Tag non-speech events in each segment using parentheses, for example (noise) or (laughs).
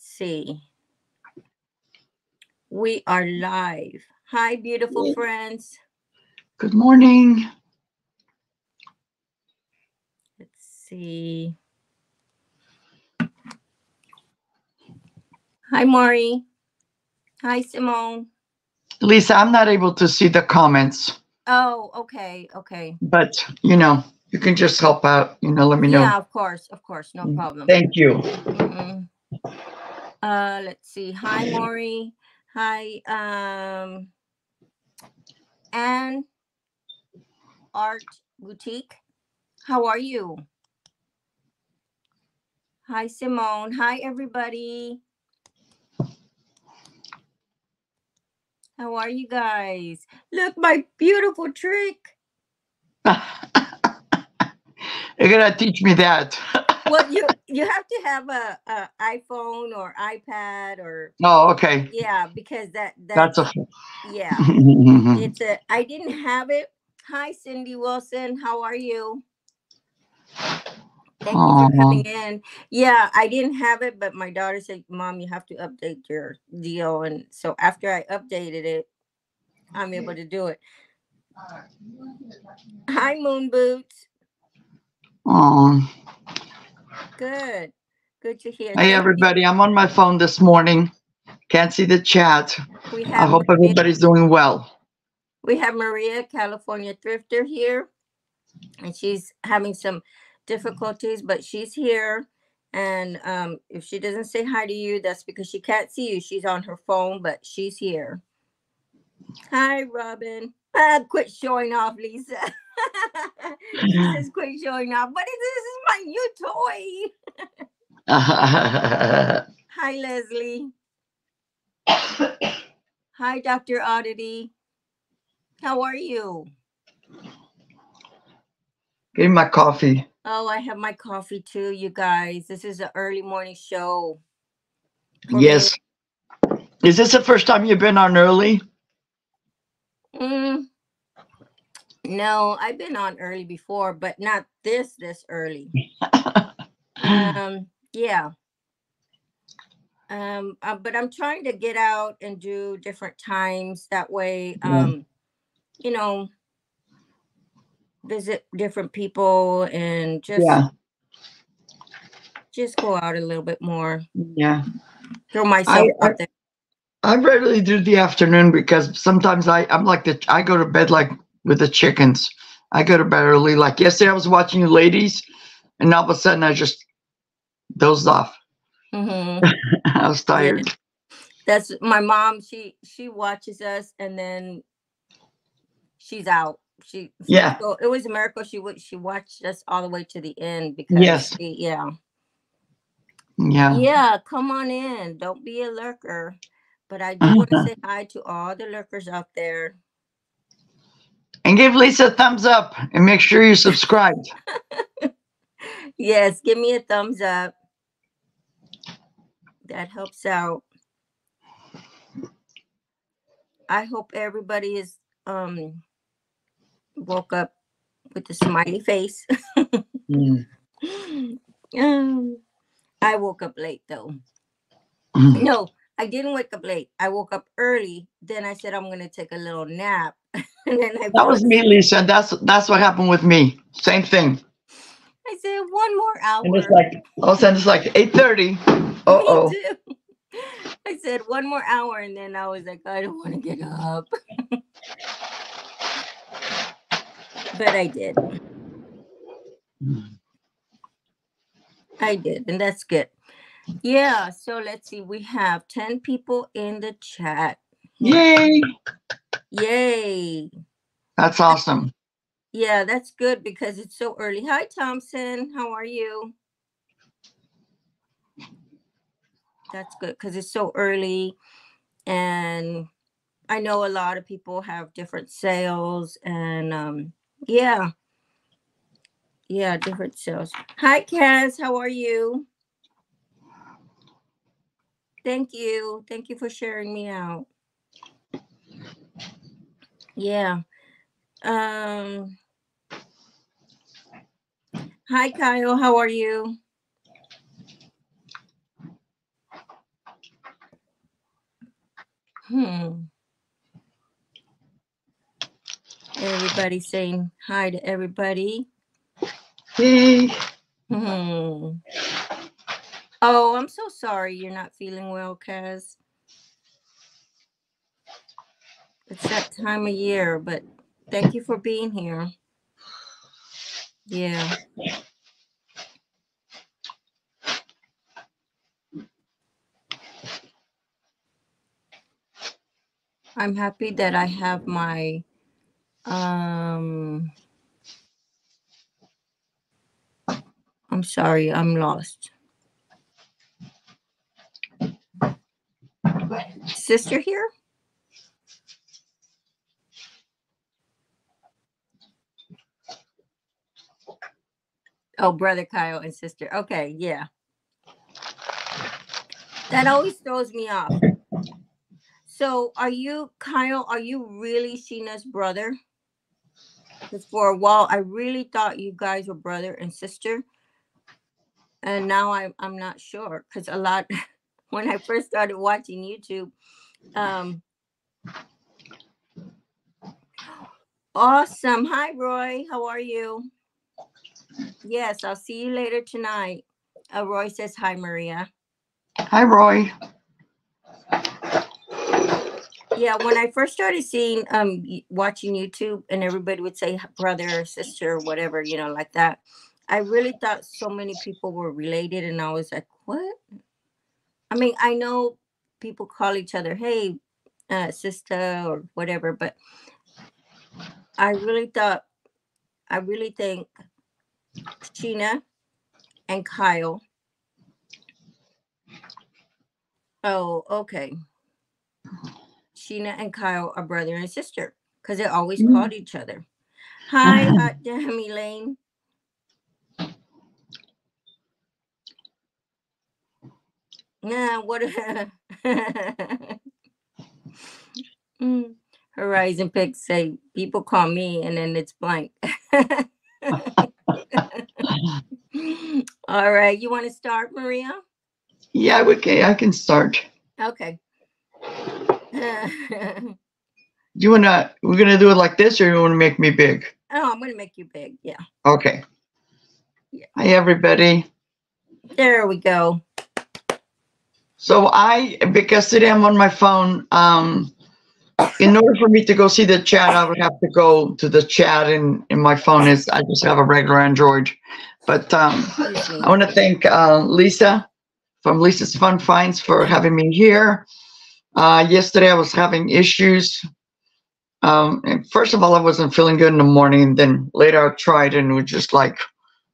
let's see. We are live. Hi, beautiful Yeah. friends. Good morning. Let's see. Hi, Maury. Hi, Simone. Lisa, I'm not able to see the comments, Oh, okay, okay. but you know, you can just help out. You know, let me know. Yeah, of course, of course, no Mm, problem. Thank you. Mm-mm. Uh, let's see. Hi, Maury. Hi, um, Anne Art Boutique. How are you? Hi, Simone. Hi, everybody. How are you guys? Look, my beautiful trick. (laughs) You're gonna teach me that. (laughs) Well, you you have to have a, a iPhone or iPad or oh, okay. yeah, because that that's, That's a. yeah. (laughs) It's a I didn't have it. Hi Cindy Wilson, how are you? Thank you for coming in. Yeah, I didn't have it, but my daughter said, Mom, you have to update your deal. And so after I updated it, I'm able to do it. Hi Moon Boots. Oh, Good. Good to hear. hey everybody! I'm on my phone this morning. Can't see the chat. We I hope Maria, everybody's doing well. we have Maria, California thrifter here. And she's having some difficulties, but she's here. And um, if she doesn't say hi to you, that's because she can't see you. She's on her phone, but she's here. Hi, Robin. Ah, quit showing off, Lisa. (laughs) (laughs) she says, (laughs) quit showing off. But this is my new toy. (laughs) Hi, Leslie. Hi, Dr. Oddity. How are you? Give me my coffee. Oh, I have my coffee too, you guys. This is an early morning show. Yes. Is this the first time you've been on early? Mm, no, I've been on early before, but not this this early. (laughs) Um, yeah. Um, uh, but I'm trying to get out and do different times. That way, Yeah. um, you know, visit different people and just yeah. just go out a little bit more. Yeah. Throw myself I- out there. I rarely do the afternoon because sometimes I, I'm like the I go to bed like with the chickens. I go to bed early. Like yesterday I was watching you ladies and all of a sudden I just dozed off. hmm (laughs) I was tired. That's my mom. She she watches us and then she's out. She Yeah. So it was a miracle. She would she watched us all the way to the end because Yes. she- yeah Yeah. yeah. Come on in. Don't be a lurker. But I do (laughs) want to say hi to all the lurkers out there. And give Lisa a thumbs up and make sure you're subscribed. (laughs) Yes, give me a thumbs up. That helps out. I hope everybody is um woke up with a smiley face. Mm. (laughs) um, I woke up late though. (laughs) No, I didn't wake up late. I woke up early. Then I said I'm gonna take a little nap. (laughs) and then I That was me, Lisa. That's that's what happened with me. Same thing. I said one more hour. And it's like all of a sudden it's like 8:30. Uh oh. I said one more hour, and then I was like, I don't want to get up. (laughs) but I did. I did, and that's good. Yeah, so let's see. We have 10 people in the chat. Yay! Yay. That's awesome. Yeah, that's good because it's so early. Hi, Thompson. How are you? That's good because it's so early. And I know a lot of people have different sales and um yeah. Yeah, different sales. Hi, Kaz. How are you? Thank you. Thank you for sharing me out. Yeah. Um, hi, Kyle. How are you? Hmm. Everybody saying hi to everybody. Hey. Hmm. Oh, I'm so sorry you're not feeling well, Kaz. It's that time of year, but thank you for being here. Yeah. I'm happy that I have my um I'm sorry, I'm lost. Sister here? Oh, brother Kyle and sister. Okay, yeah. That always throws me off. So, are you, Kyle, are you really Sheena's brother? Because for a while, I really thought you guys were brother and sister. And now I'm, I'm not sure because a lot, (laughs) when I first started watching YouTube, um, (gasps) awesome. Hi, Roy. How are you? Yes, I'll see you later tonight. Uh, Roy says hi, Maria. Hi, Roy. Yeah, when I first started seeing um y- watching YouTube and everybody would say brother or sister or whatever, you know, like that. I really thought so many people were related and I was like, what? I mean, I know people call each other, hey, uh, sister or whatever, but I really thought I really think Sheena and Kyle. Oh, okay. Sheena and Kyle are brother and sister because they always Mm. called each other. Hi, hot damn Elaine. Nah, what? (laughs) Mm, Horizon Pick say people call me and then it's blank. (laughs) (laughs) All right, you want to start, Maria? Yeah, okay, I can start. Okay. (laughs) You wanna, we're gonna do it like this or you wanna make me big? Oh, I'm gonna make you big. Yeah, Okay. Yeah. Hi, everybody. there we go. So I, because today I'm on my phone, um, in order for me to go see the chat, I would have to go to the chat and, and my phone is, I just have a regular Android. But, um, I want to thank, uh, Lisa from Lisa's Fun Finds for having me here. Uh, yesterday I was having issues. Um, first of all, I wasn't feeling good in the morning. And then later I tried and it was just like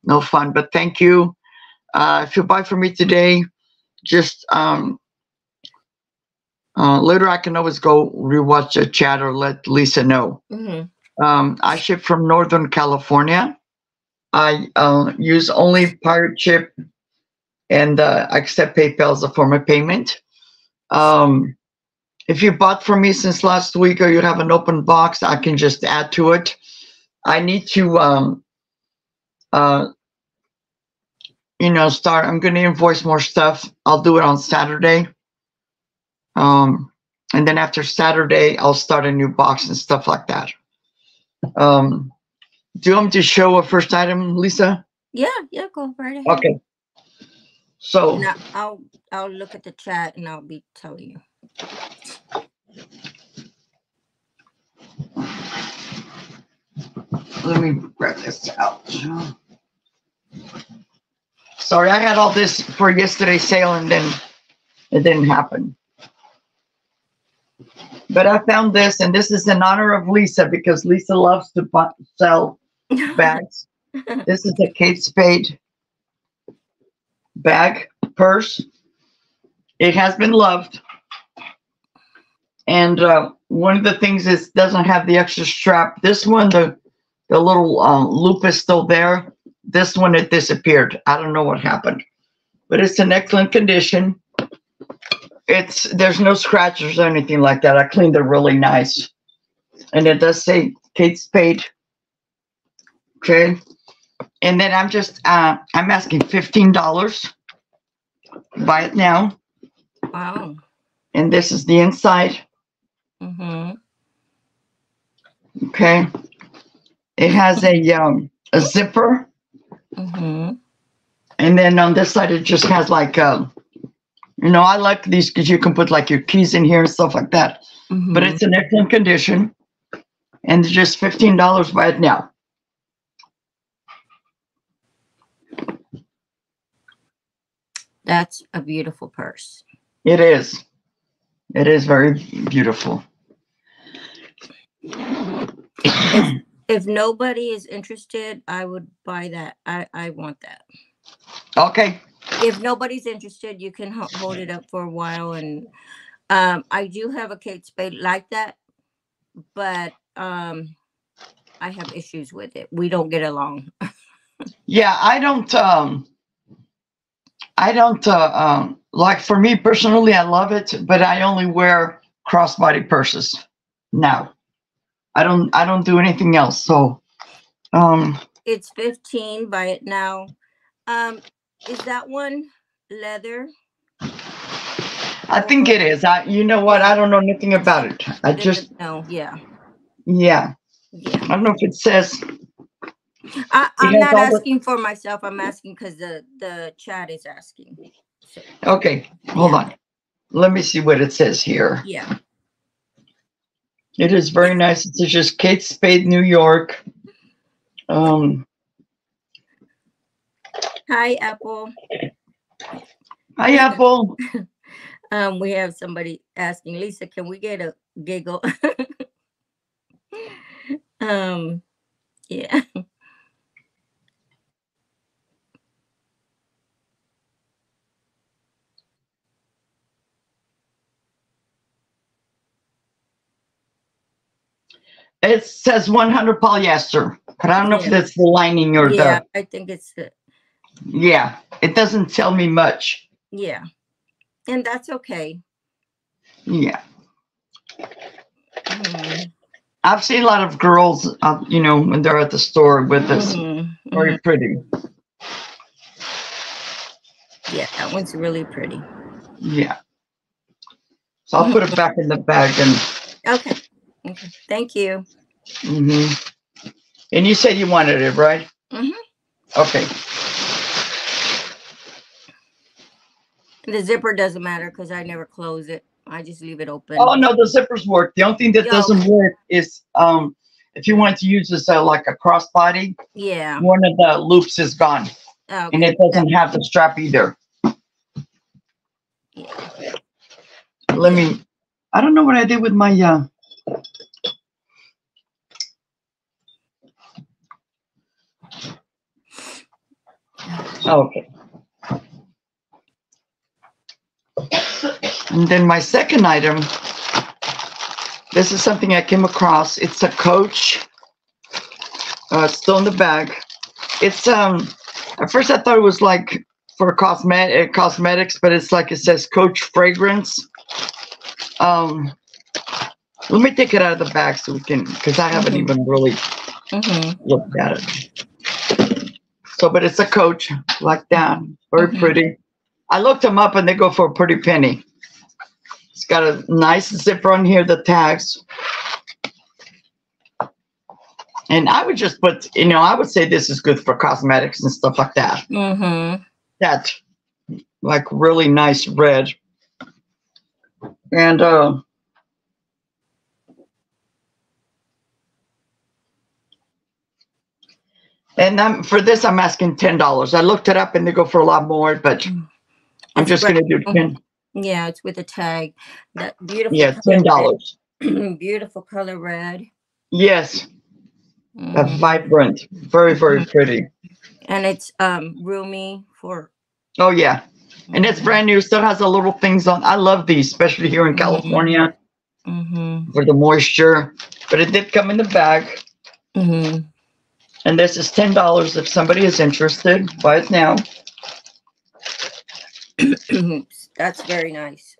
no fun, but thank you. Uh, if you buy from me today, just, um, uh, later I can always go rewatch the chat or let Lisa know. Mhm. Um, I ship from Northern California. I uh, use only Pirate Ship and uh, I accept PayPal as a form of payment. Um, if you bought from me since last week or you have an open box, I can just add to it. I need to, um, uh, you know, start. I'm going to invoice more stuff. I'll do it on Saturday. Um, and then after Saturday, I'll start a new box and stuff like that. Um, do you want me to show a first item, Lisa? Yeah, yeah, go right ahead. Okay. So, I- I'll I'll look at the chat and I'll be telling you. let me grab this out. Sorry, I had all this for yesterday's sale and then it didn't happen. But I found this, and this is in honor of Lisa because Lisa loves to bu- sell (laughs) bags. This is a Kate Spade bag purse. It has been loved. And uh, one of the things is doesn't have the extra strap. This one, the the little um, loop is still there. This one, it disappeared. I don't know what happened, but it's in excellent condition. It's there's no scratches or anything like that. I cleaned it really nice, and it does say Kate Spade. Okay, and then I'm just uh, I'm asking fifteen dollars. Buy it now, wow. and this is the inside. Mm-hmm. Okay. It has a um a zipper, Mm-hmm. and then on this side it just has like um, you know, I like these because you can put like your keys in here and stuff like that. mm-hmm. But it's in excellent condition, and it's just fifteen dollars by it now. That's a beautiful purse. It is. It is very beautiful. If, if nobody is interested, I would buy that. I, I want that. Okay. If nobody's interested, you can ho- hold it up for a while. And um, I do have a Kate Spade like that, but um, I have issues with it. We don't get along. Yeah, I don't um I don't uh um like for me personally I love it, but I only wear crossbody purses now. I don't I don't do anything else. So um It's 15. Buy it now. Um, is that one leather? I think it is. I you know what? I don't know anything about it. I just no. Yeah. yeah. Yeah. I don't know if it says I, I'm has not all the- asking for myself. I'm asking because the the chat is asking. So, okay, hold Yeah. on. Let me see what it says here. yeah. It is very nice. It's just Kate Spade, New York. Um Hi, Apple. hi Apple. (laughs) Um, we have somebody asking Lisa, can we get a giggle? (laughs) um, yeah. It says 100 polyester, but I don't know if that's the lining or Yeah, the. I think it's the Yeah, it doesn't tell me much. yeah. And that's okay. Yeah, Mhm, I've seen a lot of girls, uh, you know, when they're at the store with this. mhm, Very mhm. pretty. Yeah, that one's really pretty. Yeah. So I'll put it back in the bag and. Okay. Okay. Thank you. hmm And you said you wanted it, right? Mhm. Okay. The zipper doesn't matter because I never close it. I just leave it open. Oh no, the zippers work. The only thing that Yeah, doesn't work is um if you want to use this uh, like a crossbody, Yeah. one of the loops is gone, Okay. and it doesn't have the strap either. Yeah. Let me. I don't know what I did with my. uh Okay. And then my second item. This is something I came across. It's a Coach. Uh, it's still in the bag. It's um. At first, I thought it was like for cosmetic cosmetics, but it's like it says Coach fragrance. Um, let me take it out of the bag so we can, because I haven't Mhm. even really Mhm. looked at it. So, but it's a Coach like that, very Mhm. pretty. I looked them up and they go for a pretty penny. It's got a nice zipper on here, the tags. And I would just put, you know, I would say this is good for cosmetics and stuff like that. Mhm. That like really nice red. And uh and I'm for this I'm asking ten dollars. I looked it up and they go for a lot more, but I'm just red- gonna do ten. Yeah, it's with a tag. That beautiful. Yeah, $10. (clears throat) beautiful color red. Yes, a Mhm. vibrant, very very pretty. And it's um roomy for. Oh yeah, and it's brand new. Still has the little things on. I love these, especially here in Mhm. California Mm-hmm. for the moisture. But it did come in the bag, Mm-hmm. and this is ten dollars if somebody is interested. Buy it now. (clears throat) That's very nice.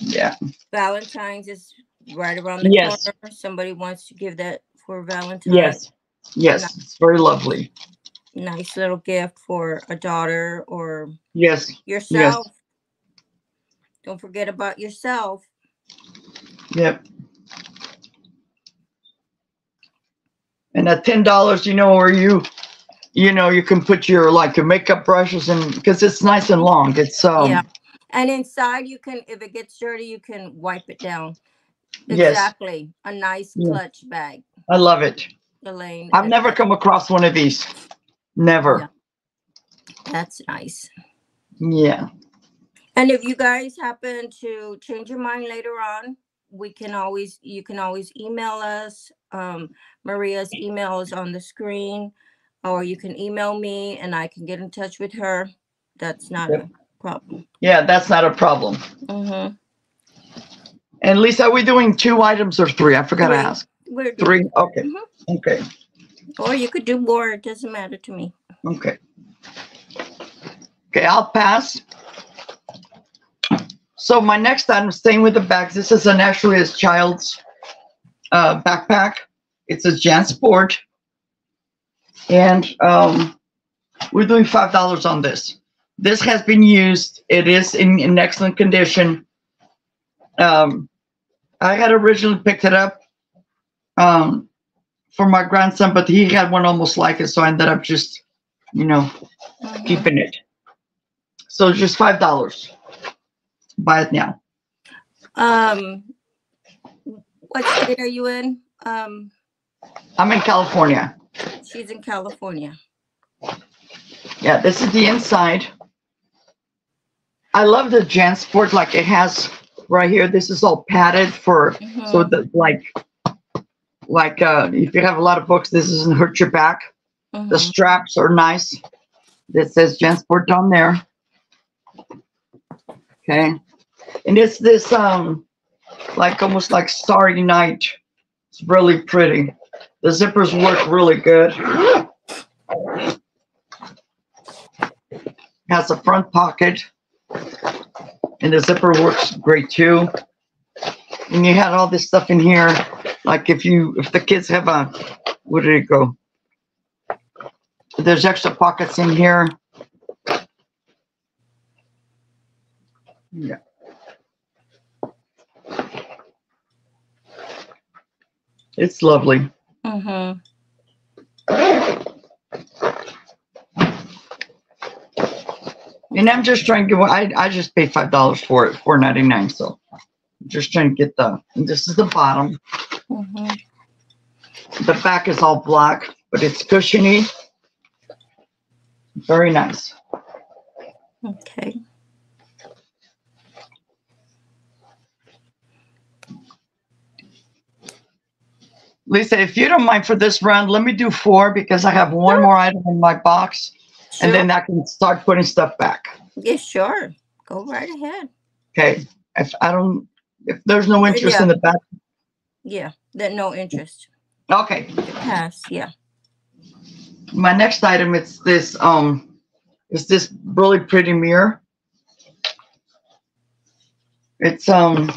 Yeah. Valentine's is right around the yes. corner. Somebody wants to give that for Valentine's. Yes. Yes. Nice. It's very lovely. Nice little gift for a daughter or yes yourself. Yes. Don't forget about yourself. Yep. And that ten dollars, you know, are you you know, you can put your like your makeup brushes and because it's nice and long. It's um Yeah. And inside you can, if it gets dirty, you can wipe it down. Yes. Exactly. A nice Yeah. clutch bag, I love it. Elaine. I've never that- come across one of these. Never. Yeah. That's nice. Yeah. And if you guys happen to change your mind later on, we can always, you can always email us. Um, Maria's email is on the screen, or you can email me and I can get in touch with her. That's not a problem. Yeah, that's not a problem. Mm-hmm. And Lisa, are we doing two items or three? I forgot to ask. We're doing- Three? Okay. Mhm. Okay. Or you could do more. It doesn't matter to me. Okay. Okay, I'll pass. So my next item, staying with the bags, this is an actually a child's uh, backpack. It's a JanSport. And um, we're doing five dollars on this. This has been used. It is in, in excellent condition. Um, I had originally picked it up um, for my grandson, but he had one almost like it, so I ended up just, you know, keeping it. So just five dollars. Buy it now. Um, what state are you in? Um, I'm in California. She's in California. Yeah, this is the inside. I love the JanSport, like it has right here. This is all padded for so Mhm. that like like uh if you have a lot of books, this doesn't hurt your back. The Mhm. straps are nice. That says JanSport down there. Okay. And it's this um like almost like starry night. It's really pretty. The zippers work really good. Has a front pocket. And the zipper works great too. And you had all this stuff in here. Like if you if the kids have a where did it go? There's extra pockets in here. Yeah. It's lovely. Mhm. And I'm just trying to, I, I just paid five dollars for it, four ninety nine. So I'm just trying to get the, and this is the bottom. Mhm. The back is all black, but it's cushiony. Very nice. Okay. Lisa, if you don't mind for this round, let me do four because I have one Sure. more item in my box Sure. and then I can start putting stuff back. yeah, sure. Go right ahead. Okay. If I don't, if there's no interest in the back. Yeah. That no interest. Okay. Pass. Yeah. My next item is this, um, is this really pretty mirror. It's, um,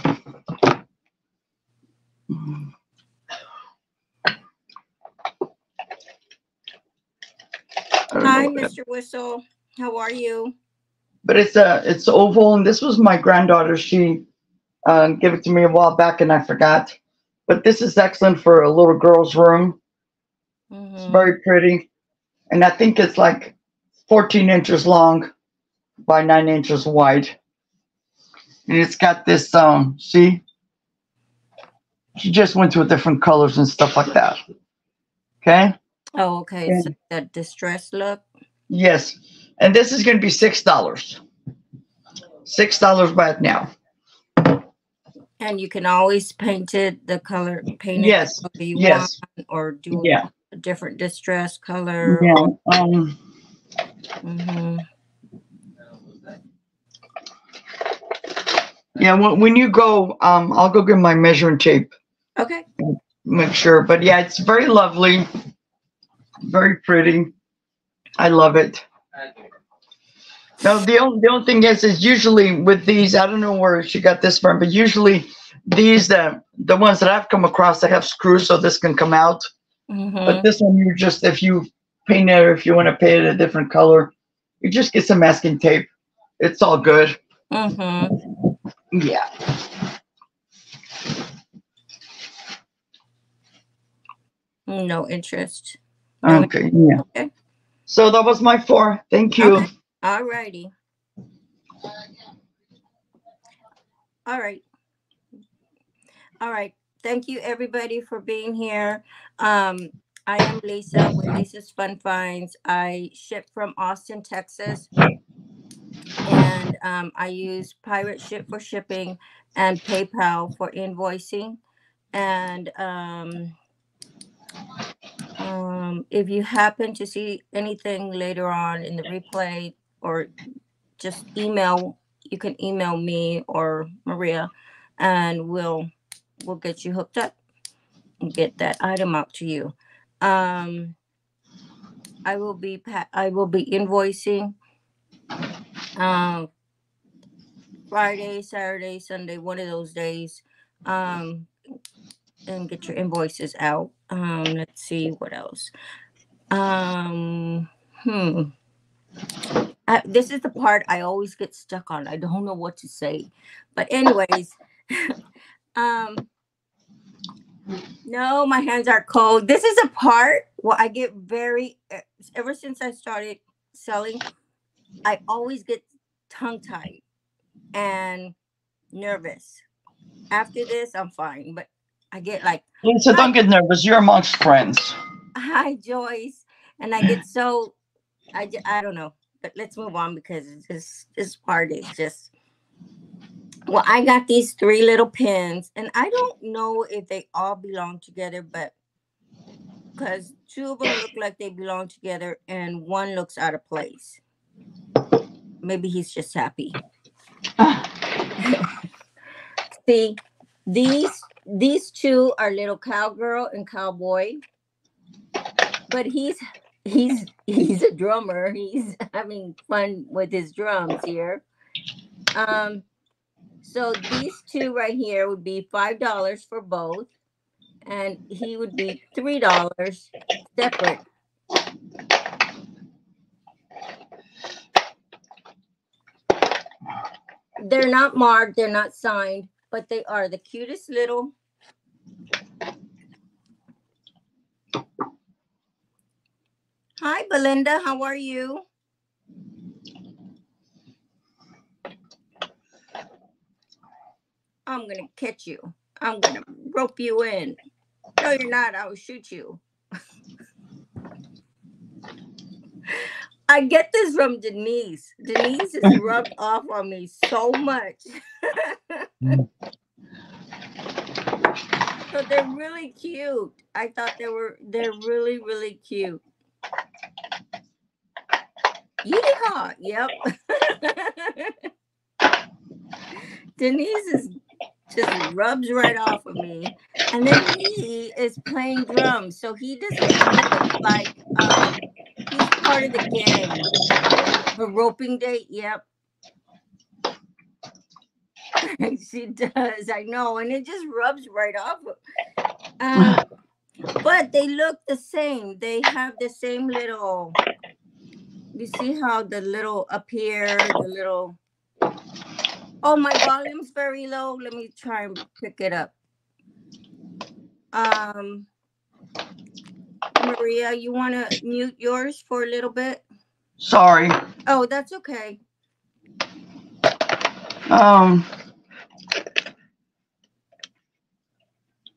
I don't know Hi, Mr. Whistle. How are you? but it's a it's oval and this was my granddaughter she uh, gave it to me a while back and i forgot but this is excellent for a little girl's room it's Mhm. very pretty and i think it's like 14 inches long by 9 inches wide and it's got this um see she just went through different colors and stuff like that okay Oh, okay. So that distress look. yes and this is going to be six dollars six dollars right now And you can always paint it the color, paint it Yes, you yes. want, or do yeah a different distress color. yeah um hmm Yeah, when, when you go, um, I'll go get my measuring tape, Okay. make sure. But yeah, it's very lovely, very pretty. I love it. Now the only the only thing is, is usually with these, I don't know where she got this from, but usually these the the ones that I've come across, that have screws so this can come out. hmm But this one, you just if you paint it, or if you want to paint it a different color, you just get some masking tape. It's all good. hmm Yeah. No interest. Okay, yeah. Okay. So that was my four. Thank you. Okay. All righty. All right. All right. Thank you, everybody, for being here. Um, I am Lisa with Lisa's Fun Finds. I ship from Austin, Texas. And um, I use Pirate Ship for shipping and PayPal for invoicing. And um, um, if you happen to see anything later on in the replay or just email, you can email me or Maria and we'll we'll get you hooked up and get that item out to you. Um, I will be pa- I will be invoicing um, Friday, Saturday, Sunday, one of those days. Um, and get your invoices out. Um, let's see what else. Um, hmm. I, this is the part I always get stuck on. I don't know what to say, but anyways, (laughs) um, no, my hands are cold. This is a part where I get very. Ever since I started selling, I always get tongue tied and nervous. After this, I'm fine, but I get like Lisa, don't get nervous. You're amongst friends. hi Joyce, and I get so I, I don't know, but let's move on because this this part is just well, I got these three little pins, and I don't know if they all belong together, but because two of them look like they belong together, and one looks out of place. Maybe he's just happy. (sighs) (laughs) See, these these two are little cowgirl and cowboy but he's he's he's a drummer. He's having fun with his drums here. Um so these two right here would be five dollars for both and he would be three dollars separate. They're not marked. They're not signed but they are the cutest little Hi, Belinda. How are you? I'm going to catch you. I'm going to rope you in. No, you're not. I will shoot you. (laughs) I get this from Denise. Denise is rubbed (laughs) off on me so much. so they're really cute. I thought they were they're really, really cute. Yeehaw! Yep. (laughs) Denise is just rubs right off of me, and then he is playing drums, so he doesn't look like um, part of the gang. The roping date, yep. (laughs) she does, I know, and it just rubs right off. Um, but they look the same. They have the same little. You see how the little up here, the little. Oh, my volume's very low. Let me try and pick it up. Um, Maria, you want to mute yours for a little bit? Sorry. Oh, that's okay. Um,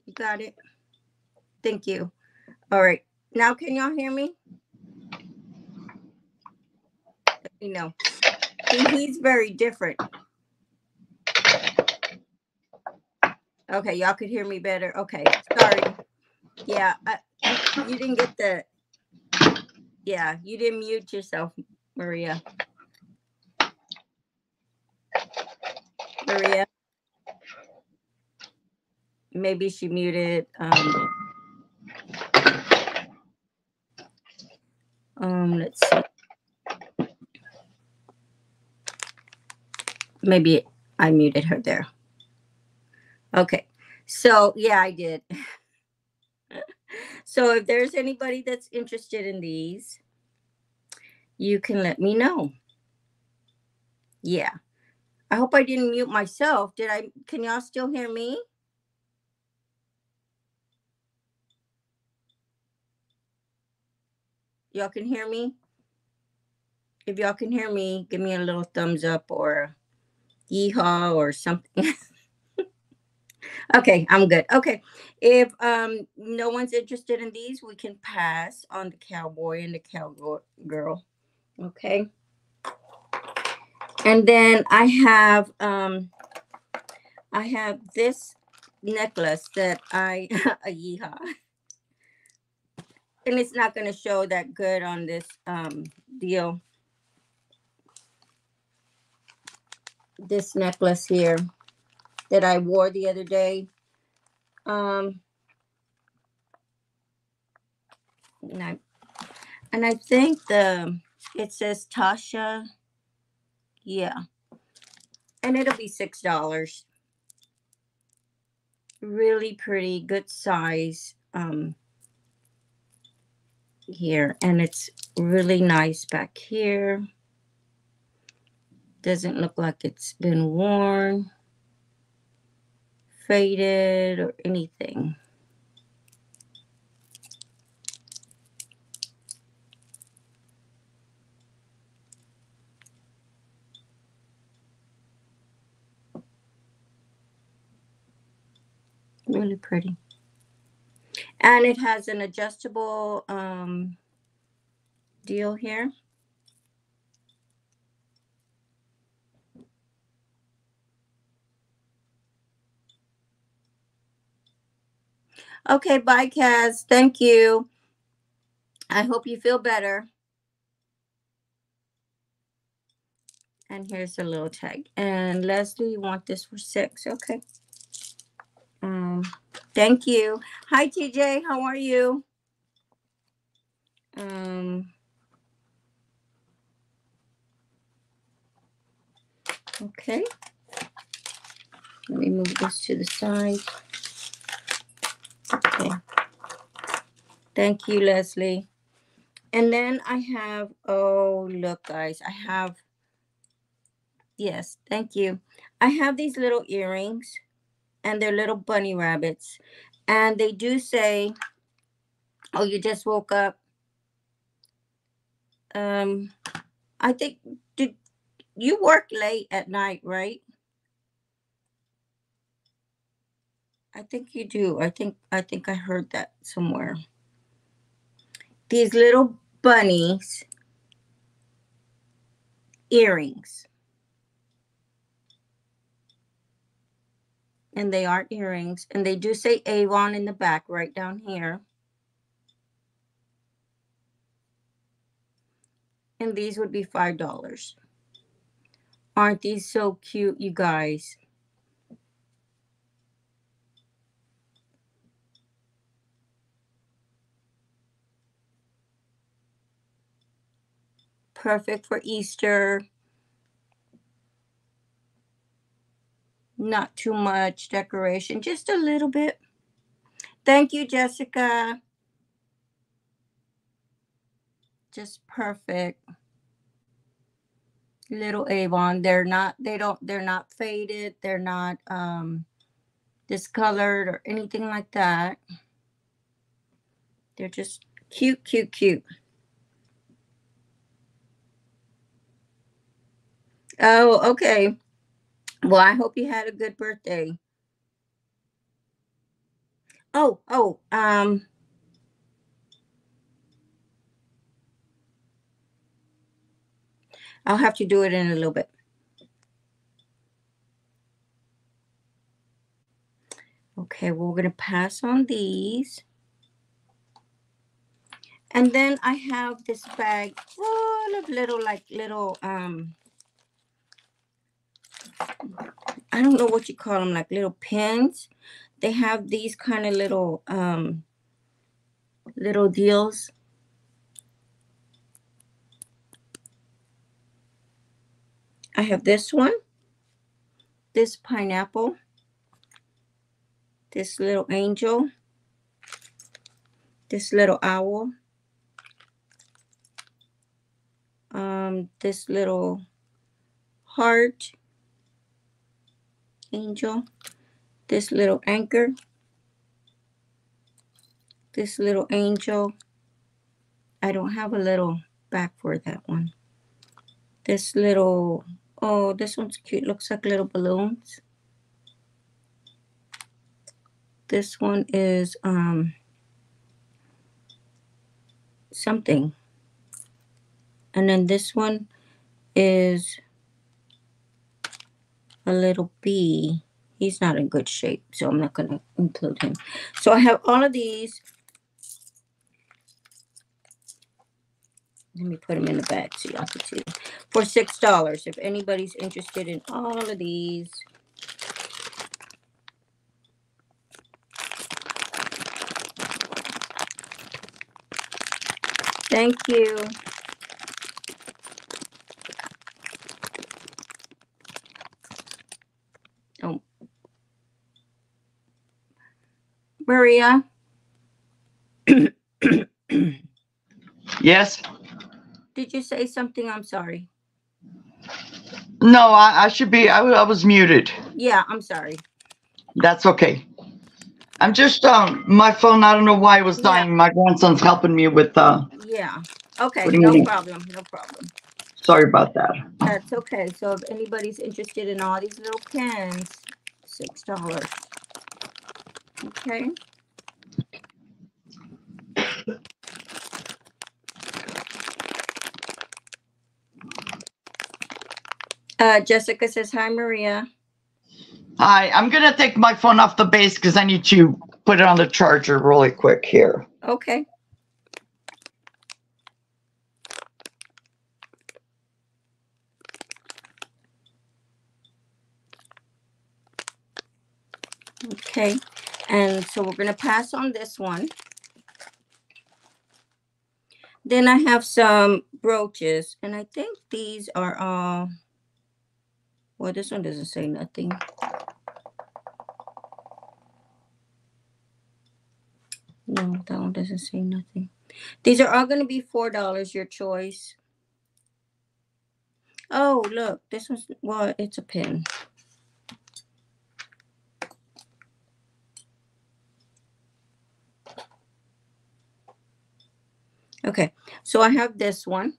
You got it. Thank you. All right. Now, can y'all hear me? Let me know. He's very different. Okay, y'all could hear me better. Okay, sorry. Yeah, I, you- didn't get the. Yeah, you didn't mute yourself, Maria. Maria. Maybe she muted. Um, um, let's see. Maybe I muted her there. Okay. So, yeah, I did. (laughs) so, if there's anybody that's interested in these, you can let me know. Yeah. I hope I didn't mute myself. Did I? Can y'all still hear me? y'all can hear me? If y'all can hear me, give me a little thumbs up or yeehaw or something. (laughs) okay, I'm good. Okay. If um no one's interested in these, we can pass on the cowboy and the cowgirl. Okay. And then I have um I have this necklace that I a (laughs) yeehaw. And it's not gonna show that good on this um deal. This necklace here that I wore the other day. Um and I and I think the it says Tasha. Yeah. And it'll be six dollars really pretty, good size um, here. And it's really nice back here. Doesn't look like it's been worn, faded, or anything. really pretty and it has an adjustable um, deal here okay bye Kaz thank you I hope you feel better and here's a little tag and Leslie you want this for six okay um, thank you. Hi, TJ. How are you? Um, okay. Let me move this to the side. Okay. Thank you, Leslie. And then I have, oh, look, guys, I have, yes, thank you. I have these little earrings and they're little bunny rabbits. And they do say, oh, you just woke up. Um, I think, did you work late at night, right? I think you do. I think I think I heard that somewhere. These little bunnies earrings. and they are earrings and they do say Avon in the back right down here. And these would be $5. Aren't these so cute, you guys? Perfect for Easter. Not too much decoration, just a little bit. Thank you, Jessica. Just perfect. Little Avon. They're not, they don't, they're not faded. They're not um discolored or anything like that. They're just cute, cute, cute. Oh, okay. Well, I hope you had a good birthday. Oh, oh, um, I'll have to do it in a little bit. Okay, well, we're going to pass on these. And then I have this bag full of little, like, little, um, I don't know what you call them, like little pins. They have these kind of little um little deals. I have this one, this pineapple, this little angel, this little owl, um, this little heart, angel, this little anchor, this little angel, I don't have a little back for that one. This little, oh, this one's cute. Looks like little balloons. This one is um something. And then this one is a little bee. He's not in good shape, so I'm not going to include him. So I have all of these. Let me put them in the bag so y'all can see. For six dollars. If anybody's interested in all of these. Thank you. Oh. Maria. (coughs) Yes. Did you say something? I'm sorry. No, I, I should be. I, I was muted. Yeah, I'm sorry. That's okay. I'm just um my phone. I don't know why it was Yeah. dying. My grandson's helping me with. uh Yeah. Okay, What do you no problem. No problem. Sorry about that. That's okay. So if anybody's interested in all these little pens, six dollars. Okay. Uh, Jessica says, hi, Maria. Hi, I'm gonna take my phone off the base because I need to put it on the charger really quick here. Okay. Okay, and so we're gonna pass on this one. Then I have some brooches, and I think these are all, well, this one doesn't say nothing. No, that one doesn't say nothing. These are all going to be four dollars. Your choice. Oh, look, this one's well, it's a pin. Okay, so I have this one.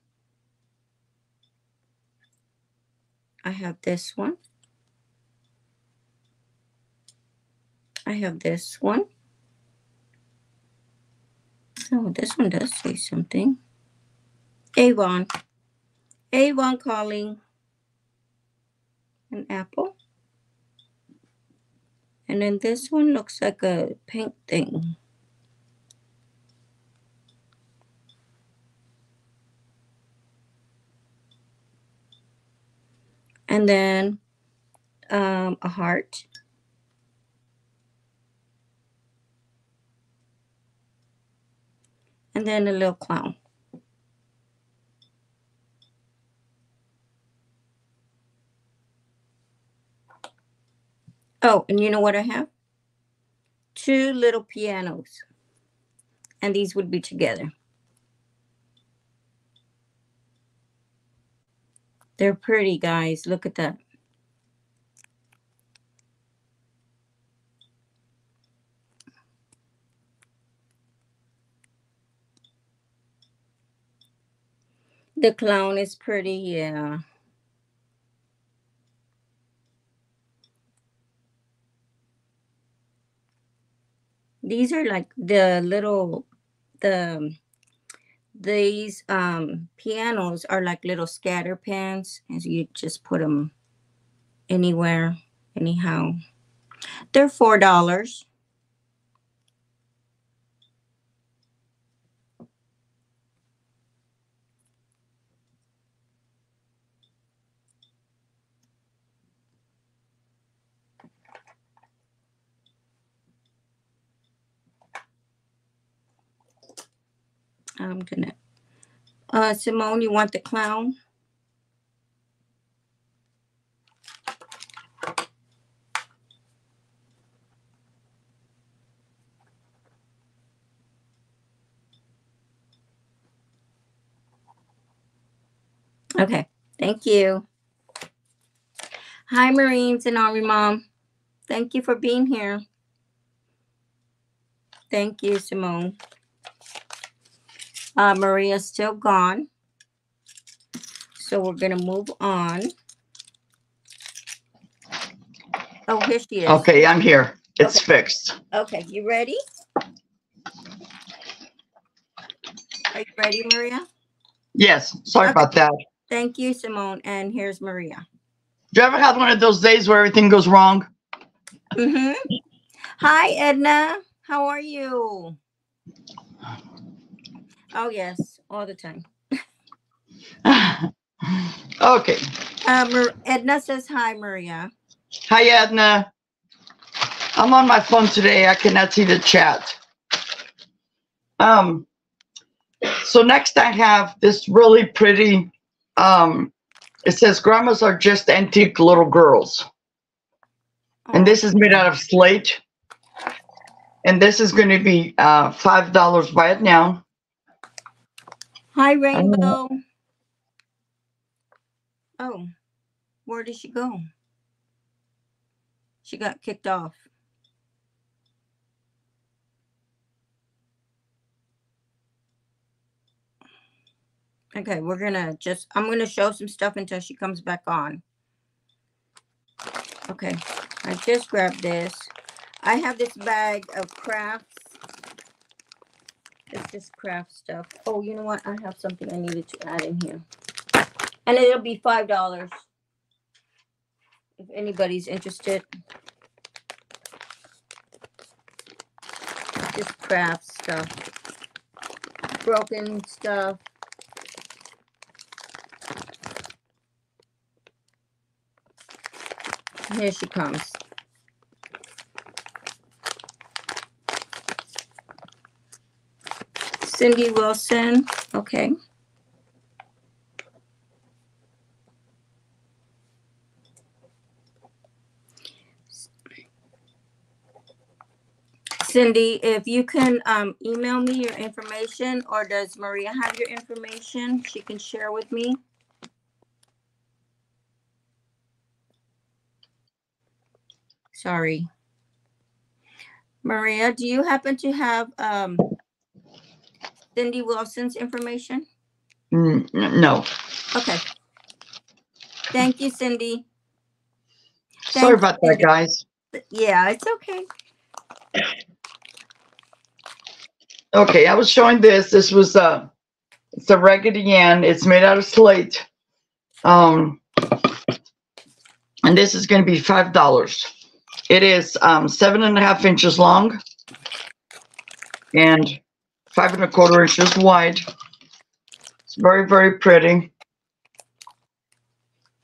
I have this one. I have this one. Oh, this one does say something. Avon. Avon calling. An apple. And then this one looks like a pink thing. And then um, a heart. And then a little clown. Oh, and you know what I have? Two little pianos. And these would be together. They're pretty, guys. Look at that. The clown is pretty, yeah. These are like the little the um, these um pianos are like little scatter pins and you just put them anywhere anyhow. They're four dollars i'm gonna uh simone you want the clown Okay, thank you. Hi, Marines and Army Mom. Thank you for being here. Thank you, Simone. Uh, Maria's still gone. So we're gonna move on. Oh, here she is. Okay, I'm here. It's Okay. fixed. Okay, you ready? Are you ready, Maria? Yes. Sorry Okay. about that. Thank you, Simone. And here's Maria. Do you ever have one of those days where everything goes wrong? Mm-hmm. Hi, Edna. How are you? Oh, yes, all the time. (laughs) okay. Uh, Mar- Edna says hi, Maria. Hi, Edna. I'm on my phone today. I cannot see the chat. Um, so next I have this really pretty, um, it says grandmas are just antique little girls. And this is made out of slate. And this is going to be uh, $5. Buy it now. Hi, Rainbow. Oh, where did she go? She got kicked off. Okay, we're gonna just, I'm gonna show some stuff until she comes back on. Okay, I just grabbed this. I have this bag of crafts. It's just craft stuff. Oh, you know what? I have something I needed to add in here. And it'll be five dollars. If anybody's interested. Just craft stuff. Broken stuff. Here she comes. Cindy Wilson. Okay. Cindy, if you can um, email me your information, or does Maria have your information she can share with me? Sorry. Maria, do you happen to have um, Cindy Wilson's information? Mm, n- no. Okay. Thank you, Cindy. Sorry Thank about that, guys. Yeah, it's okay. Okay, I was showing this. This was uh it's a Raggedy Ann. It's made out of slate. Um and this is gonna be five dollars. It is um seven and a half inches long and five and a quarter inches wide. It's very, very pretty.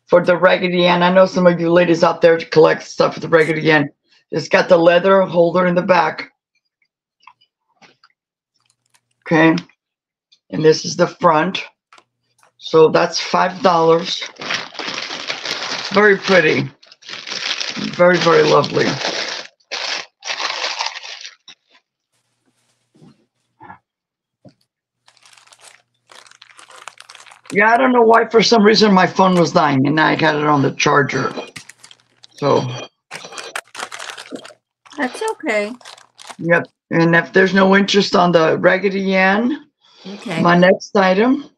For the Raggedy Ann, I know some of you ladies out there to collect stuff for the Raggedy Ann. It's got the leather holder in the back. Okay. And this is the front. So that's five dollars. Very pretty. Very, very lovely. Yeah, I don't know why for some reason my phone was dying and now I got it on the charger. So That's okay. Yep. And if there's no interest on the Raggedy Ann, Okay. my next item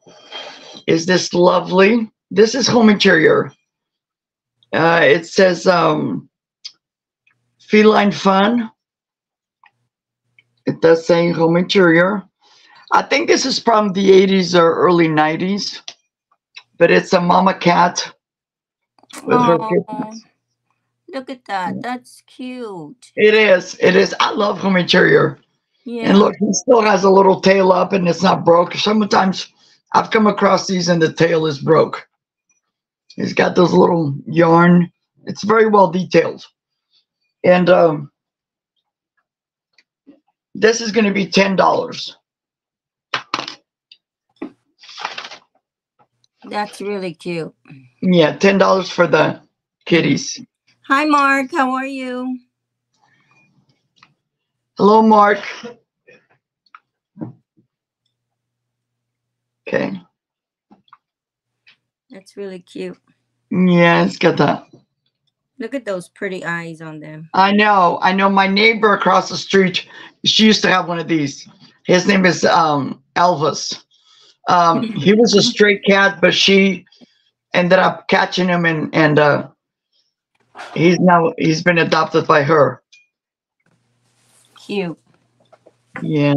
is this lovely. This is home interior. Uh, it says um, feline fun. It does say home interior. I think this is from the 80s or early 90s, but it's a mama cat with her kittens. look at that. That's cute. It is. It is. I love home interior. Yeah. And look, he still has a little tail up and it's not broke. Sometimes I've come across these and the tail is broke. He's got those little yarn. It's very well detailed. And um, this is going to be $10. That's really cute. Yeah, $10 for the kitties. Hi, Mark. How are you? Hello, Mark. Okay. That's really cute. Yeah, it's got that. Look at those pretty eyes on them. I know. I know my neighbor across the street, she used to have one of these. His name is um Elvis. Um, (laughs) he was a stray cat, but she ended up catching him and and uh, he's now he's been adopted by her. Cute. Yeah.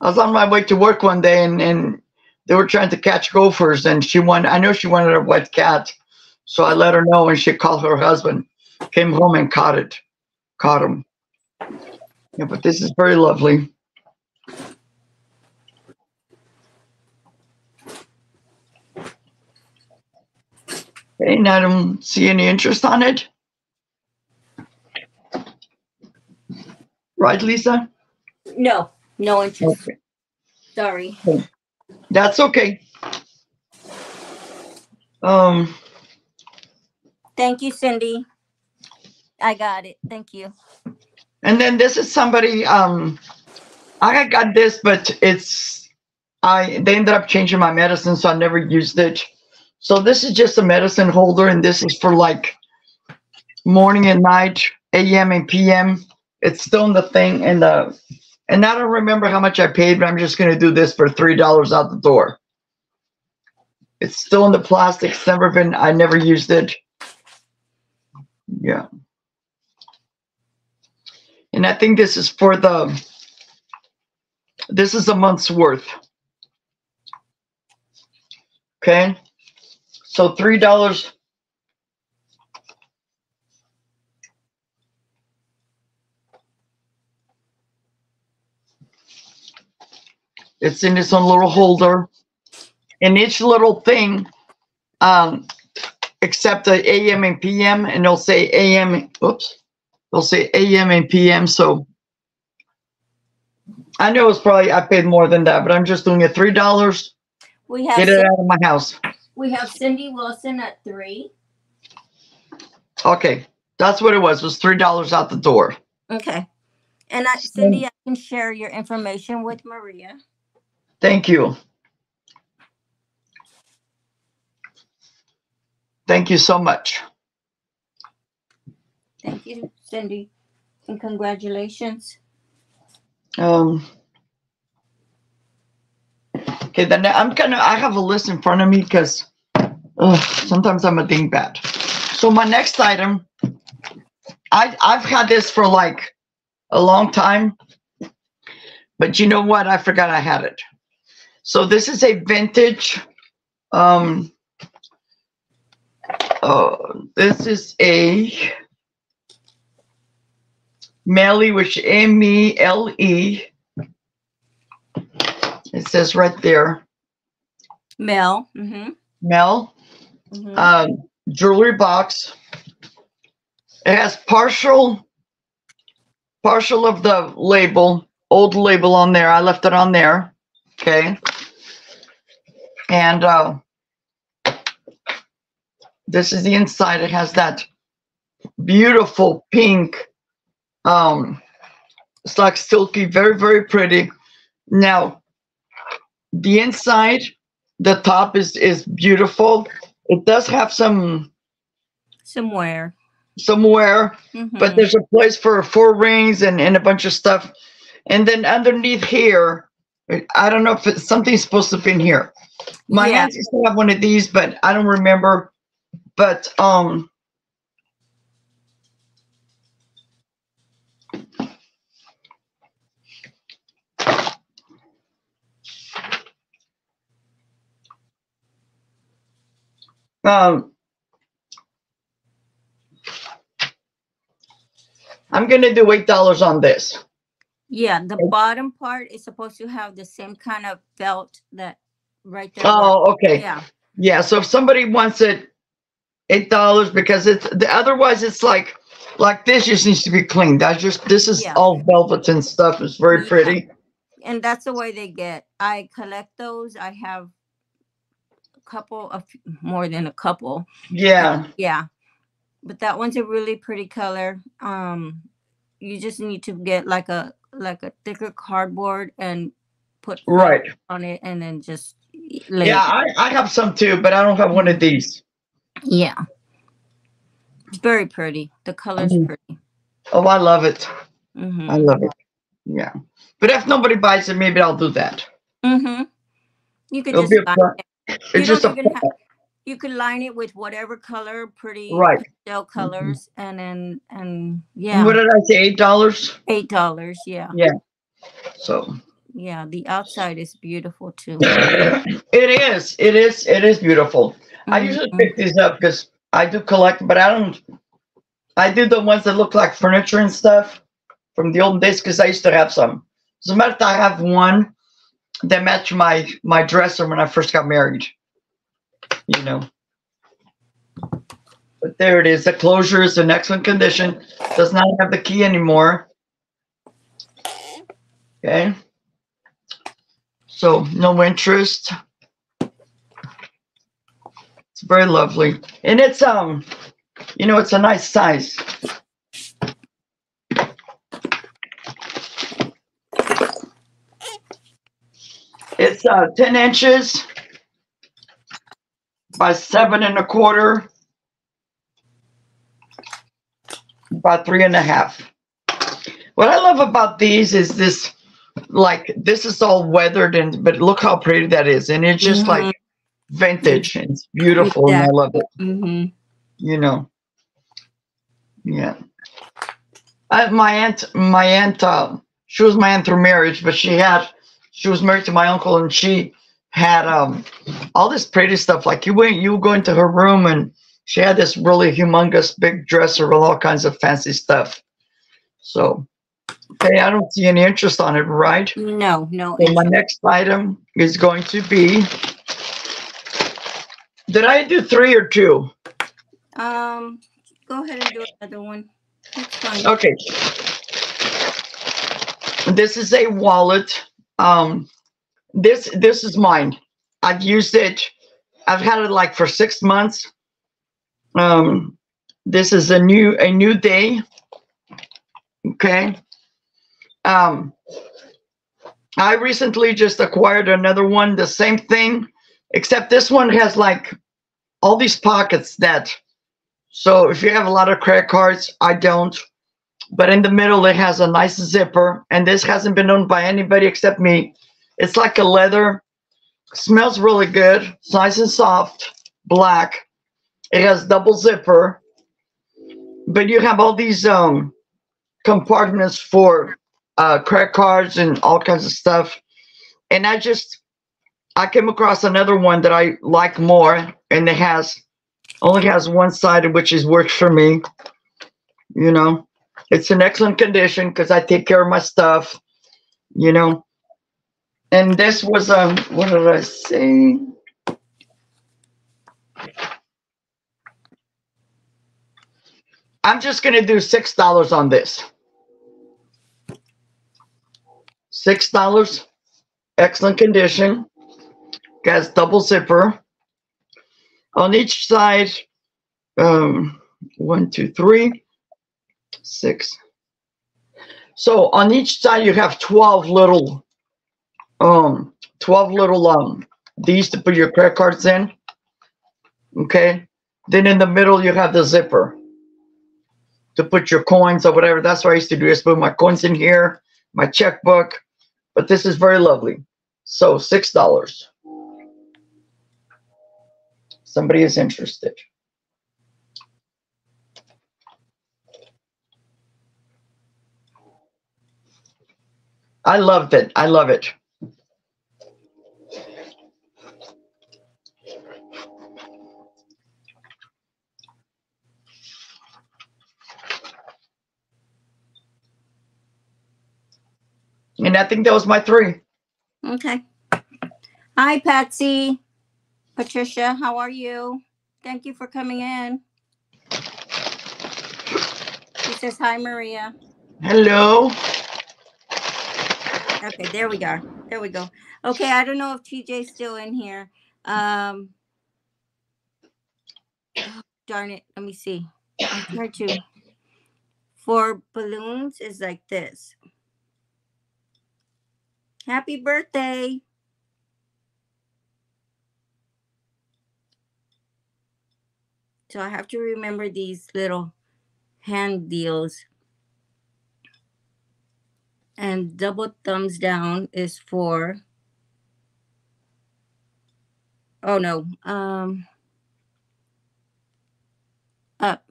I was on my way to work one day and, and they were trying to catch gophers and she wanted I know she wanted a wet cat. So I let her know and she called her husband, came home and caught it. Caught him. Yeah, but this is very lovely. And I don't see any interest on it. Right, Lisa? No, no interest. Okay. Sorry. That's okay. Um, Thank you, Cindy. I got it. Thank you. and then this is somebody, um, I got this, but it's, I, they ended up changing my medicine, so I never used it. So this is just a medicine holder, and this is for like morning and night, AM and PM. It's still in the thing, and the and I don't remember how much I paid, but I'm just gonna do this for three dollars out the door. It's still in the plastic. It's never been. I never used it. Yeah. And I think this is for the. This is a month's worth. Okay. So three dollars. It's in its own little holder. And each little thing, um, except the AM and PM, and they'll say AM, oops, they'll say AM and PM. So I know it's probably, I paid more than that, but I'm just doing it three dollars. We have Get it out of my house. We have Cindy Wilson at three. Okay, that's what it was. It was three dollars out the door. Okay. And I, Cindy, I can share your information with Maria. Thank you. Thank you so much. Thank you, Cindy, and congratulations. Um. Okay, then I'm gonna. I have a list in front of me because sometimes I'm a dingbat. So my next item, I I've had this for like a long time, but you know what? I forgot I had it. So this is a vintage. Um. Oh, this is a Mele, which M E L E. It says right there, Mel. Mm-hmm. Mel, mm-hmm. um, jewelry box. It has partial, partial of the label, old label on there. I left it on there. Okay. And uh, this is the inside. It has that beautiful pink. Um, it's like silky, very, very pretty. Now, the inside, the top is is beautiful. It does have some Somewhere. somewhere, Mhm. but there's a place for four rings and, and a bunch of stuff. And then underneath here, I don't know if it's something's supposed to be in here. My Yeah. hands used to have one of these, but I don't remember. But um um I'm gonna do eight dollars on this. Yeah, the bottom part is supposed to have the same kind of felt that right there. Oh, okay. Yeah. Yeah, so if somebody wants it, eight dollars because it's the otherwise it's like like this just needs to be cleaned. That's just this is Yeah. all velvet and stuff. It's very Yeah. pretty. And that's the way they get. I collect those. I have couple of more than a couple. Yeah. Yeah. But that one's a really pretty color. Um you just need to get like a like a thicker cardboard and put Right. on it and then just lay Yeah. I, I have some too, but I don't have one of these. Yeah. It's very pretty. The color's Mhm. pretty. Oh, I love it. hmm I love it. Yeah. But if nobody buys it, maybe I'll do that. Mm-hmm. You could It'll just buy it. (laughs) You It's just a have, (laughs) you could line it with whatever color, pretty right. pastel mm-hmm. colors, and then and yeah, What did I say? Eight dollars. eight dollars. Yeah, Yeah. So yeah. The outside is beautiful too. (laughs) it is. It is. It is beautiful. I mm-hmm. usually pick these up because I do collect, but I don't. I do the ones that look like furniture and stuff from the old days because I used to have some. As a matter of fact, I have one that matched my my dresser when I first got married. You know. But there it is. The closure is in excellent condition. Does not have the key anymore. Okay. So no interest. It's very lovely. And it's um, you know, it's a nice size. It's uh 10 inches by seven and a quarter by three and a half. What I love about these is this like this is all weathered and but look how pretty that is. And it's just like vintage and it's beautiful and I love it. Mm-hmm. You know. Yeah. I, my aunt, my aunt, uh, she was my aunt through marriage, but she had, she was married to my uncle, and she had um all this pretty stuff. Like you went, you would go into her room, and she had this really humongous big dresser with all kinds of fancy stuff. So, okay, I don't see any interest on it, right? No, no. So my next item is going to be. Did I do three or two? Um, go ahead and do another one. It's fine. Okay. This is a wallet. Um, this this is mine. I've used it. I've had it like for six months. Um, this is a new a new day. Okay. Um, I recently just acquired another one, the same thing, except this one has like all these pockets that so if you have a lot of credit cards, I don't. But in the middle, it has a nice zipper, and this hasn't been owned by anybody except me. It's like a leather, smells really good. It's nice and soft, black. It has double zipper, but you have all these um compartments for uh, credit cards and all kinds of stuff. And I just I came across another one that I like more, and it has only has one side which is works for me you know it's in excellent condition because i take care of my stuff you know? And this was um what did i say? I'm just gonna do six dollars on this. Six dollars excellent condition. Has double zipper. On each side um one two three six. So on each side you have 12 little um 12 little um these to put your credit cards in. Okay? Then in the middle you have the zipper to put your coins or whatever. That's what i used to do. Is put my coins in here my checkbook but this is very lovely. So six dollars. Somebody is interested. I loved it. I love it. And I think that was my three. Okay. Hi, Patsy. Patricia, how are you? Thank you for coming in. She says, Hi, Maria. Hello. Okay, there we go. There we go. Okay, I don't know if TJ's still in here. Um, oh, darn it. Let me see. I tried to. For balloons is like this. Happy birthday. So I have to remember these little hand deals. And double thumbs down is for Oh no. Um up.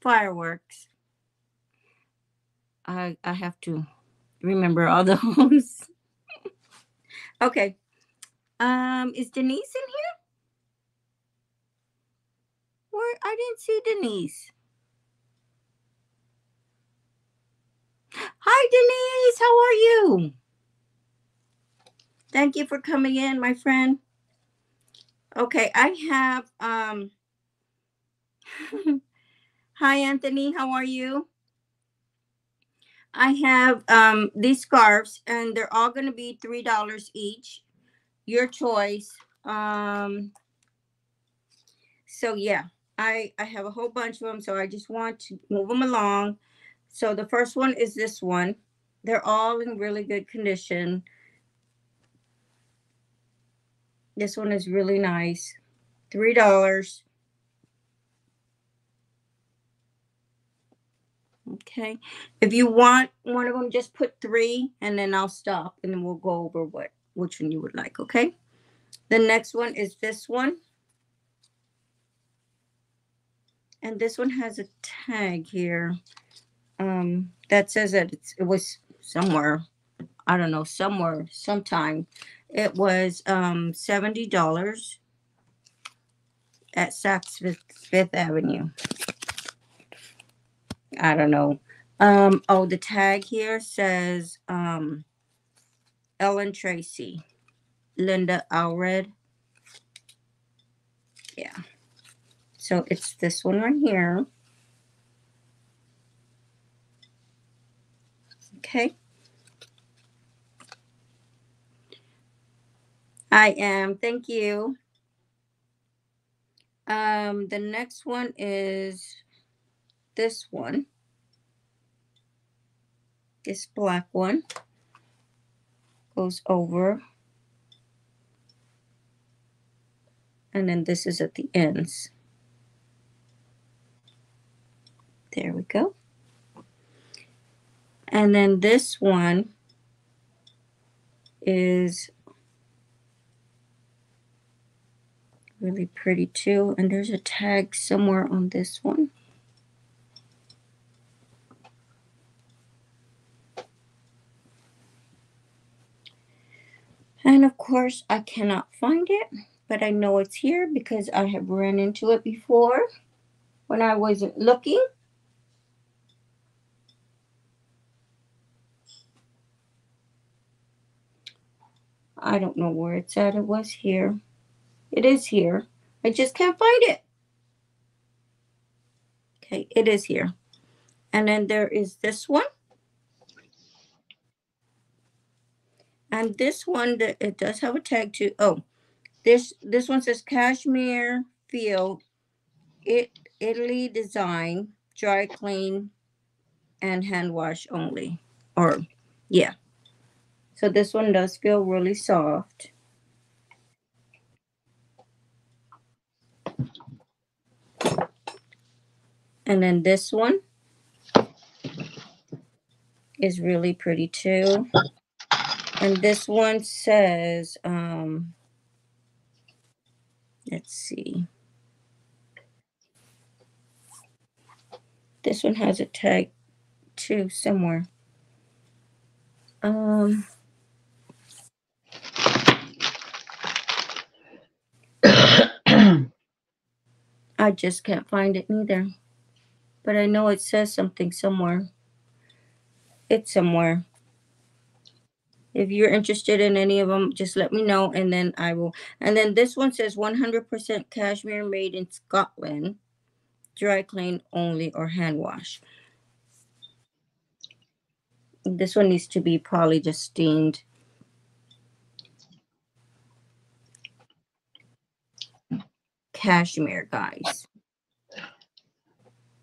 Fireworks. I I have to remember all (laughs) those. okay. Um is Denise in here? Where I didn't see Denise. Hi Denise, how are you? Thank you for coming in, my friend. Okay, I have um (laughs) Hi Anthony, how are you? I have um these scarves and they're all going to be $3 each. Your choice. Um so yeah, I I have a whole bunch of them so I just want to move them along. So the first one is this one. They're all in really good condition. This one is really nice. Three dollars. Okay. If you want one of them, just put three and then I'll stop and then we'll go over what which one you would like. Okay. The next one is this one. And this one has a tag here um, that says that it was somewhere, I don't know, somewhere, sometime. It was um, $70 at Saks Fifth, Fifth Avenue. I don't know. Um, oh, the tag here says um, Ellen Tracy, Linda Allard. Yeah. So it's this one right here. Okay. I am. Thank you. Um, the next one is this one. This black one goes over. And then this is at the ends. There we go. And then this one is really pretty too. And there's a tag somewhere on this one. And of course, I cannot find it, but I know it's here because I have run into it before when I wasn't looking. I don't know where it's at. It was here. It is here. I just can't find it. Okay, it is here. And then there is this one. And this one, that it does have a tag too. Oh, this this one says cashmere feel, it Italy design, dry clean, and hand wash only. Or yeah. So this one does feel really soft. And then this one is really pretty too. And this one says, um, let's see. This one has a tag too somewhere. Um, I just can't find it neither. But I know it says something somewhere. It's somewhere. If you're interested in any of them, just let me know and then I will. And then this one says 100% cashmere made in Scotland, dry clean only or hand wash. This one needs to be probably just steamed. Cashmere, guys.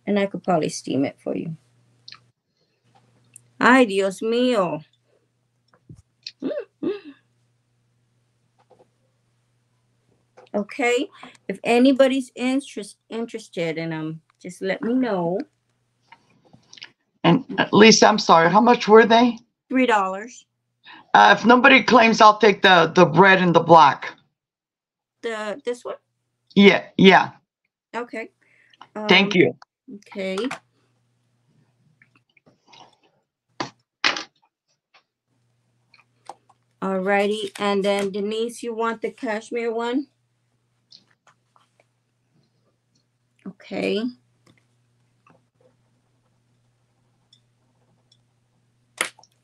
And I could probably steam it for you. Ay, Dios mío. Okay, if anybody's interest interested in them, just let me know. And uh, Lisa, I'm sorry, how much were they? Three dollars. Uh, if nobody claims, I'll take the the red and the black. The this one? Yeah, yeah. Okay. Thank Um, you. Okay. Alrighty, and then Denise, you want the cashmere one? Okay.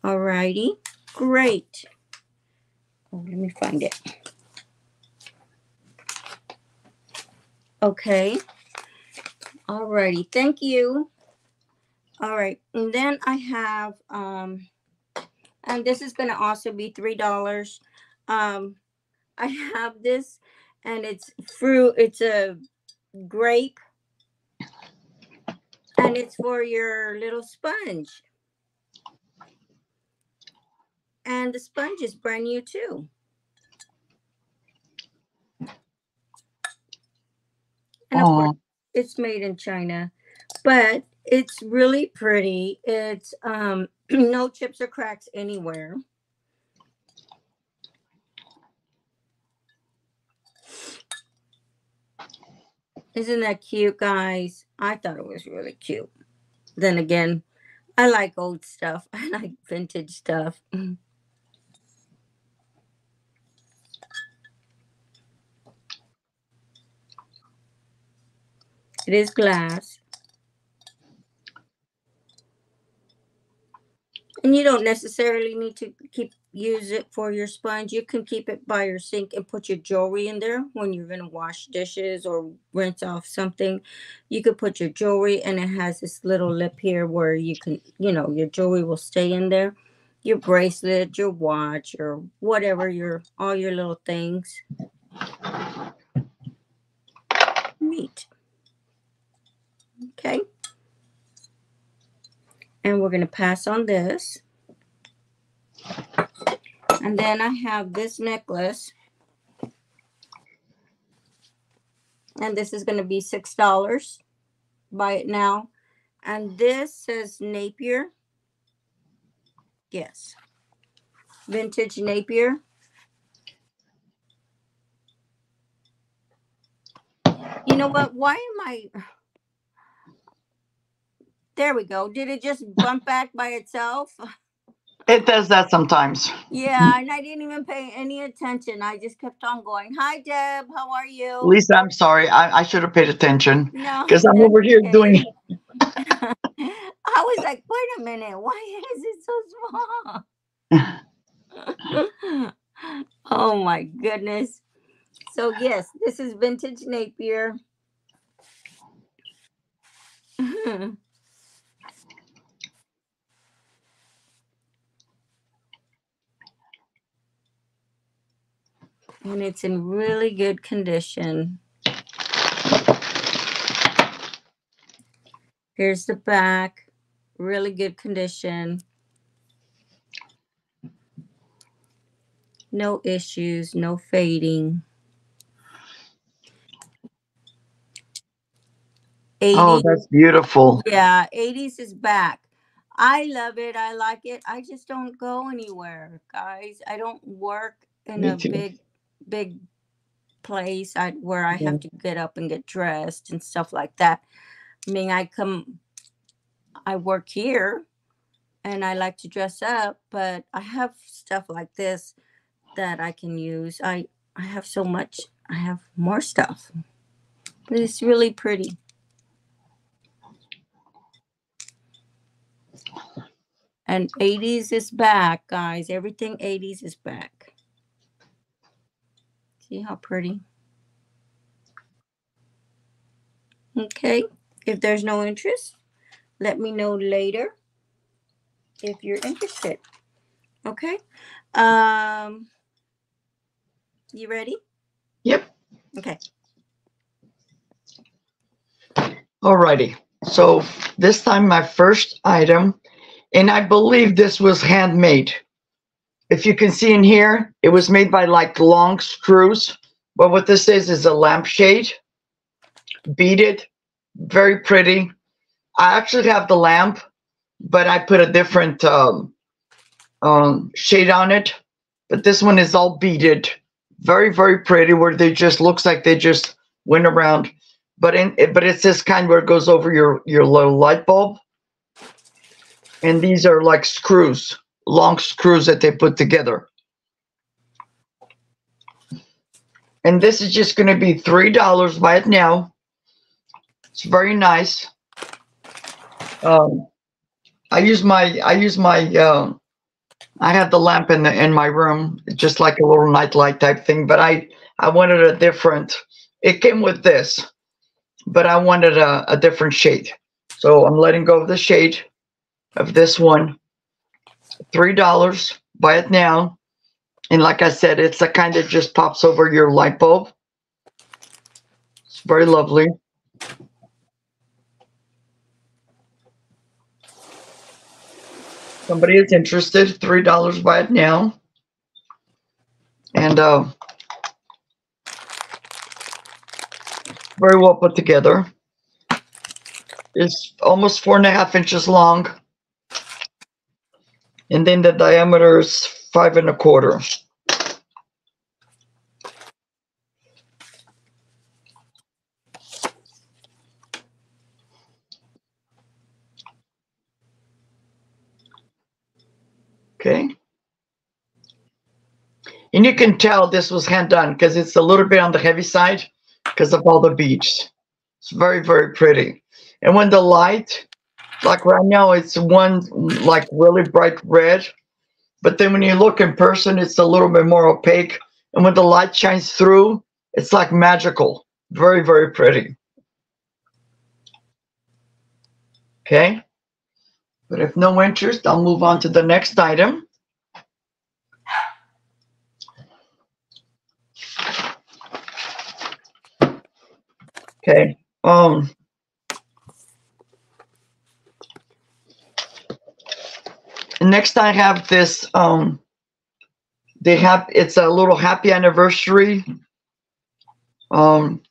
Alrighty, great. Oh, let me find it. Okay. Alrighty, thank you. All right, and then I have, um, and this is gonna also be three dollars. Um, I have this and it's fruit, it's a grape. And it's for your little sponge. And the sponge is brand new too. And of course, it's made in China, but it's really pretty. It's um (clears throat) no chips or cracks anywhere. Isn't that cute, guys? I thought it was really cute. Then again, I like old stuff. (laughs) I like vintage stuff. (laughs) It is glass. And you don't necessarily need to keep use it for your sponge. You can keep it by your sink and put your jewelry in there when you're gonna wash dishes or rinse off something. You could put your jewelry and it has this little lip here where you can, you know, your jewelry will stay in there. Your bracelet, your watch, or whatever your all your little things. Neat. Okay. And we're going to pass on this. And then I have this necklace. And this is going to be $6. Buy it now. And this says Napier. Yes. Vintage Napier. You know what? Why am I there we go. Did it just bump back by itself? (laughs) it does that sometimes. Yeah, (laughs) and I didn't even pay any attention. I just kept on going. Hi, Deb. How are you? Lisa, I'm sorry. I, I should have paid attention No, (laughs) because I'm over here okay. doing. I was like, wait a minute. Why is it so small? oh my goodness. So yes, this is vintage Napier. And it's in really good condition. Here's the back, really good condition. No issues, no fading. 80, Oh, that's beautiful. yeah, 80s is back. I love it. I like it. I just don't go anywhere, guys. I don't work in Me a too. big, big place I, where I have to get up and get dressed and stuff like that. I mean, I come, I work here and I like to dress up, but I have stuff like this that I can use. I, I have so much, I have more stuff, but it's really pretty. And 80s is back, guys. Everything 80s is back. See how pretty? Okay. If there's no interest, let me know later if you're interested. Okay. Um you ready? Yep. Okay. Alrighty. So this time my first item, and I believe this was handmade. If you can see in here, it was made by like long screws. But what this is is a lampshade, beaded, very pretty. I actually have the lamp, but I put a different um, um, shade on it, but this one is all beaded. Very, very pretty where they just looks like they just went around. But in but it's this kind where it goes over your, your little light bulb. And these are like screws, long screws that they put together. And this is just going to be $3. Buy it now. It's very nice. Um, I use my, I use my, um, I have the lamp in the, in my room, just like a little nightlight type thing, but I, I wanted a different, it came with this, but I wanted a, a different shade. So I'm letting go of the shade of this one. $3. Buy it now. And like I said, it's a kind that just pops over your light bulb. It's very lovely. Somebody is interested, three dollars buy it now. And uh very well put together. It's almost four and a half inches long. And then the diameter is five and a quarter. Okay. And you can tell this was hand done because it's a little bit on the heavy side because of all the beads. It's very, very pretty. And when the light, like right now, it's one like really bright red. But then when you look in person, it's a little bit more opaque. And when the light shines through, it's like magical. Very, very pretty. Okay. But if no interest, I'll move on to the next item. Okay. Um. next I have this, um, they have, it's a little happy anniversary. Um,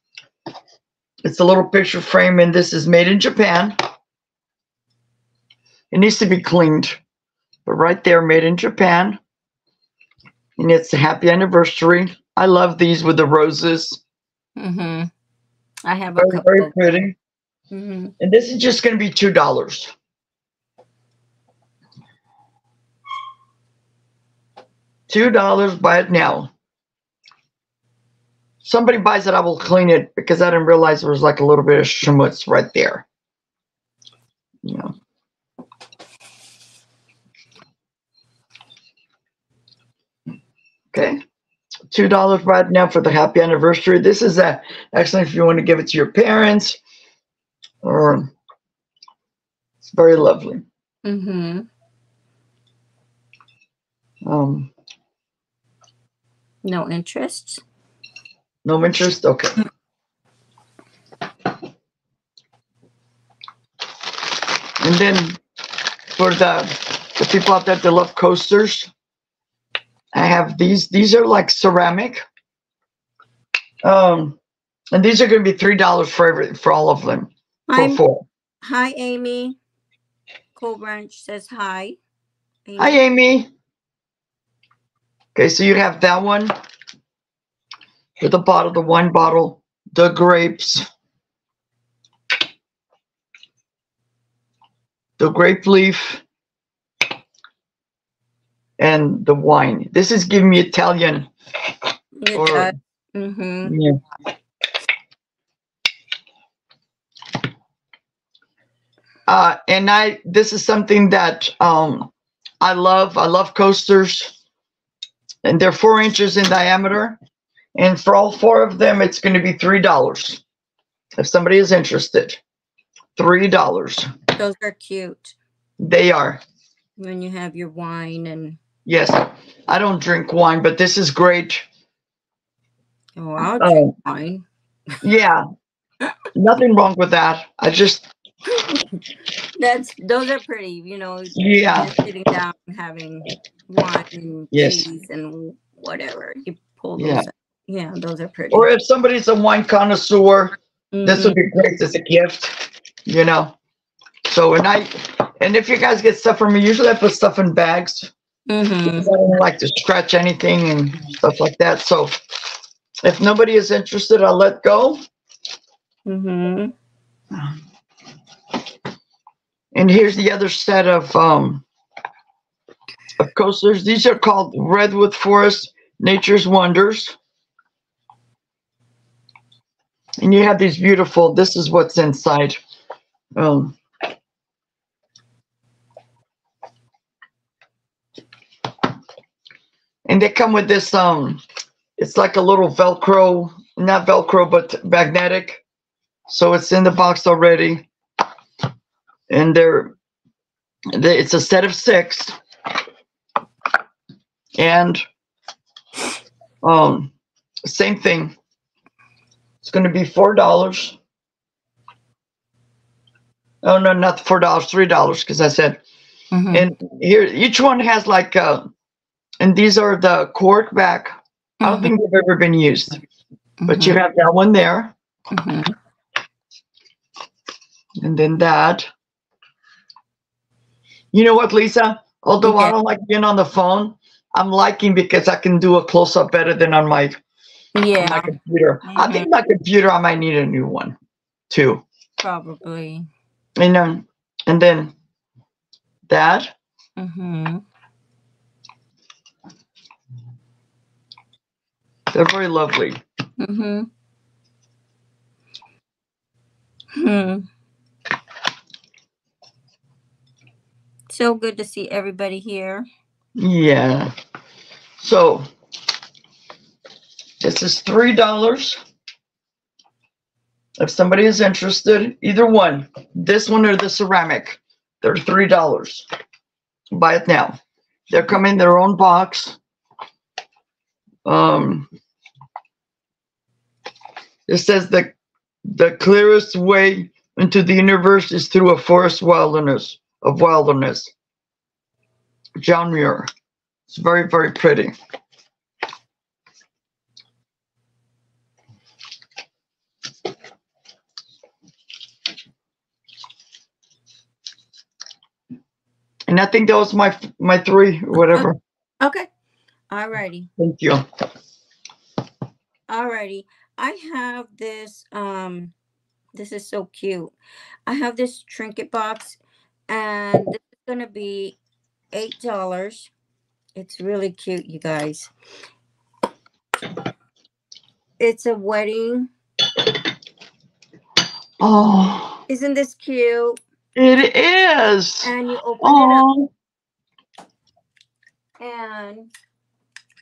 it's a little picture frame and this is made in Japan. It needs to be cleaned, but right there, made in Japan. And it's a happy anniversary. I love these with the roses. Mm-hmm. I have a very, very pretty. Mm -hmm. And this is just going to be $2. Two dollars. Buy it now. Somebody buys it, I will clean it because I didn't realize there was like a little bit of schmutz right there. Yeah. Okay. Two dollars right now for the happy anniversary. This is a excellent if you want to give it to your parents or it's very lovely. Mm-hmm. Um, No interest. no interest. Okay. And then for the the people out there that love coasters, I have these. These are like ceramic. Um, and these are going to be three dollars for every for all of them. For Hi, four. hi, Amy. Cool Branch says hi. Amy. Hi, Amy. Okay, so you have that one with the bottle, the wine bottle, the grapes, the grape leaf, and the wine. This is giving me Italian. It or- Mm-hmm. Yeah. Uh, and I, this is something that um, I love. I love coasters, and they're four inches in diameter. And for all four of them, it's going to be three dollars. If somebody is interested, three dollars. Those are cute They are. when you have your wine and Yes, I don't drink wine, but this is great. oh, I'll Oh. drink wine. (laughs) Yeah, nothing wrong with that. I just, That's those are pretty. You know, yeah, sitting down and having wine and Yes. cheese and whatever. You pull those. Yeah. out. Yeah, those are pretty. or if somebody's a wine connoisseur, this Mhm. would be great as a gift, you know. So and I and if you guys get stuff from me, usually I put stuff in bags Mm-hmm. I don't like to scratch anything and stuff like that. So if nobody is interested, I'll let go. Mm-hmm. And here's the other set of um of coasters. These are called Redwood Forest Nature's Wonders. And you have these beautiful, this is what's inside. Um and they come with this um it's like a little velcro not velcro but magnetic so it's in the box already and they're they, it's a set of six and um same thing. It's going to be four dollars. Oh no not four dollars three dollars because i said Mm-hmm. and here each one has like uh and these are the cork back. I don't think they've ever been used but you have that one there. Mhm. and then that. You know what lisa? Although i don't like being on the phone i'm liking because i can do a close-up better than on my, on my yeah, computer i think my computer i might need a new one too probably. and then and then that Mm-hmm. they're very lovely Mm-hmm. Hmm. So good to see everybody here. Yeah. So this is three dollars. If somebody is interested, either one, this one or the ceramic, they're three dollars. Buy it now. They're coming in their own box. Um, it says the the clearest way into the universe is through a forest wilderness of wilderness. John Muir. It's very, very pretty. And I think that was my my three, whatever. Okay. Alrighty. Thank you. Alrighty. I have this um this is so cute. I have this trinket box and this is gonna be eight dollars. It's really cute, you guys. It's a wedding. Oh, Isn't this cute? it is. And you open it up Oh, and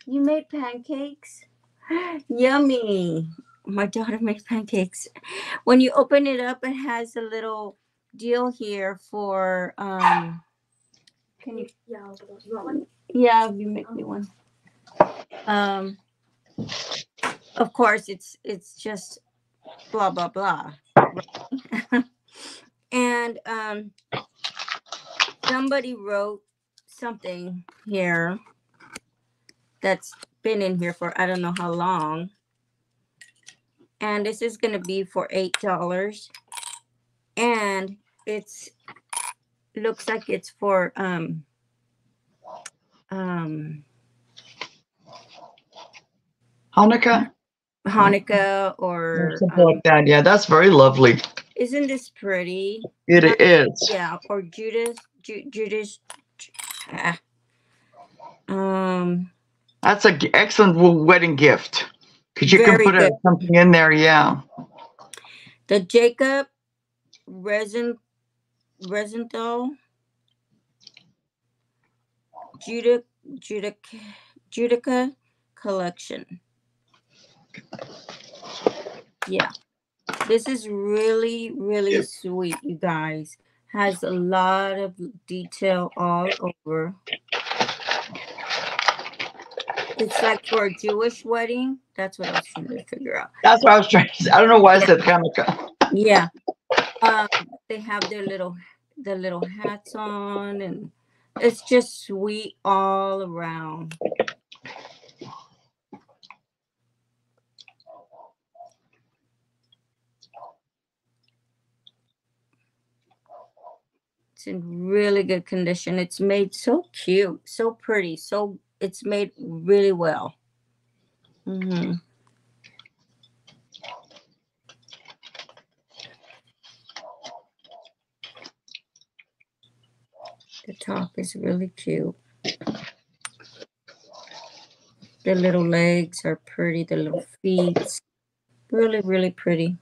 you made pancakes. (gasps) Yummy. My daughter makes pancakes. When you open it up, it has a little deal here for um can you Yeah. You want one? yeah, you make me one. Um of course it's it's just blah blah blah. (laughs) and um somebody wrote something here that's been in here for I don't know how long. And this is gonna be for eight dollars. And it's looks like it's for um um Hanukkah Hanukkah or or something um, like that. Yeah, that's very lovely. isn't this pretty? It Uh, is. Yeah, or Judas Ju- Judas ah. um That's an excellent wedding gift because you can put a, something in there. Yeah. the Jacob resin Rosenthal Judic Judic Judaica collection. Yeah. This is really, really Yep. sweet, you guys. Has a lot of detail all over. It's like for a Jewish wedding. That's what I was trying to figure out. That's what I was trying to say. I don't know why I said Hanukkah. Yeah. Um, they have their little the little hats on and it's just sweet all around. It's in really good condition. It's made so cute, so pretty, so it's made really well. hmm The top is really cute. The little legs are pretty, the little feet. Really, really pretty.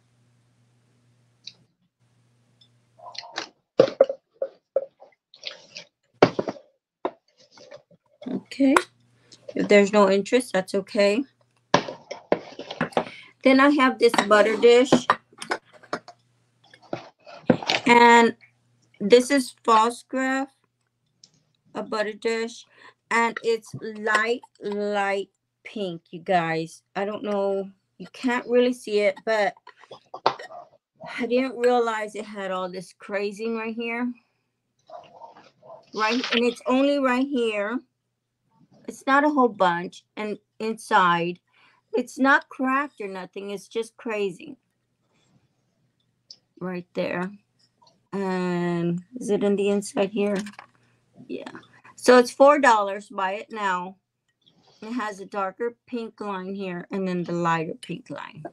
Okay. If there's no interest, that's okay. Then I have this butter dish. And this is false graph, a butter dish. And it's light, light pink, you guys. I don't know. You can't really see it, but I didn't realize it had all this crazing right here. Right, and it's only right here. It's not a whole bunch, and inside, it's not cracked or nothing. It's just crazy. Right there. And is it in the inside here? Yeah. So it's four dollars. Buy it now. It has a darker pink line here, and then the lighter pink line.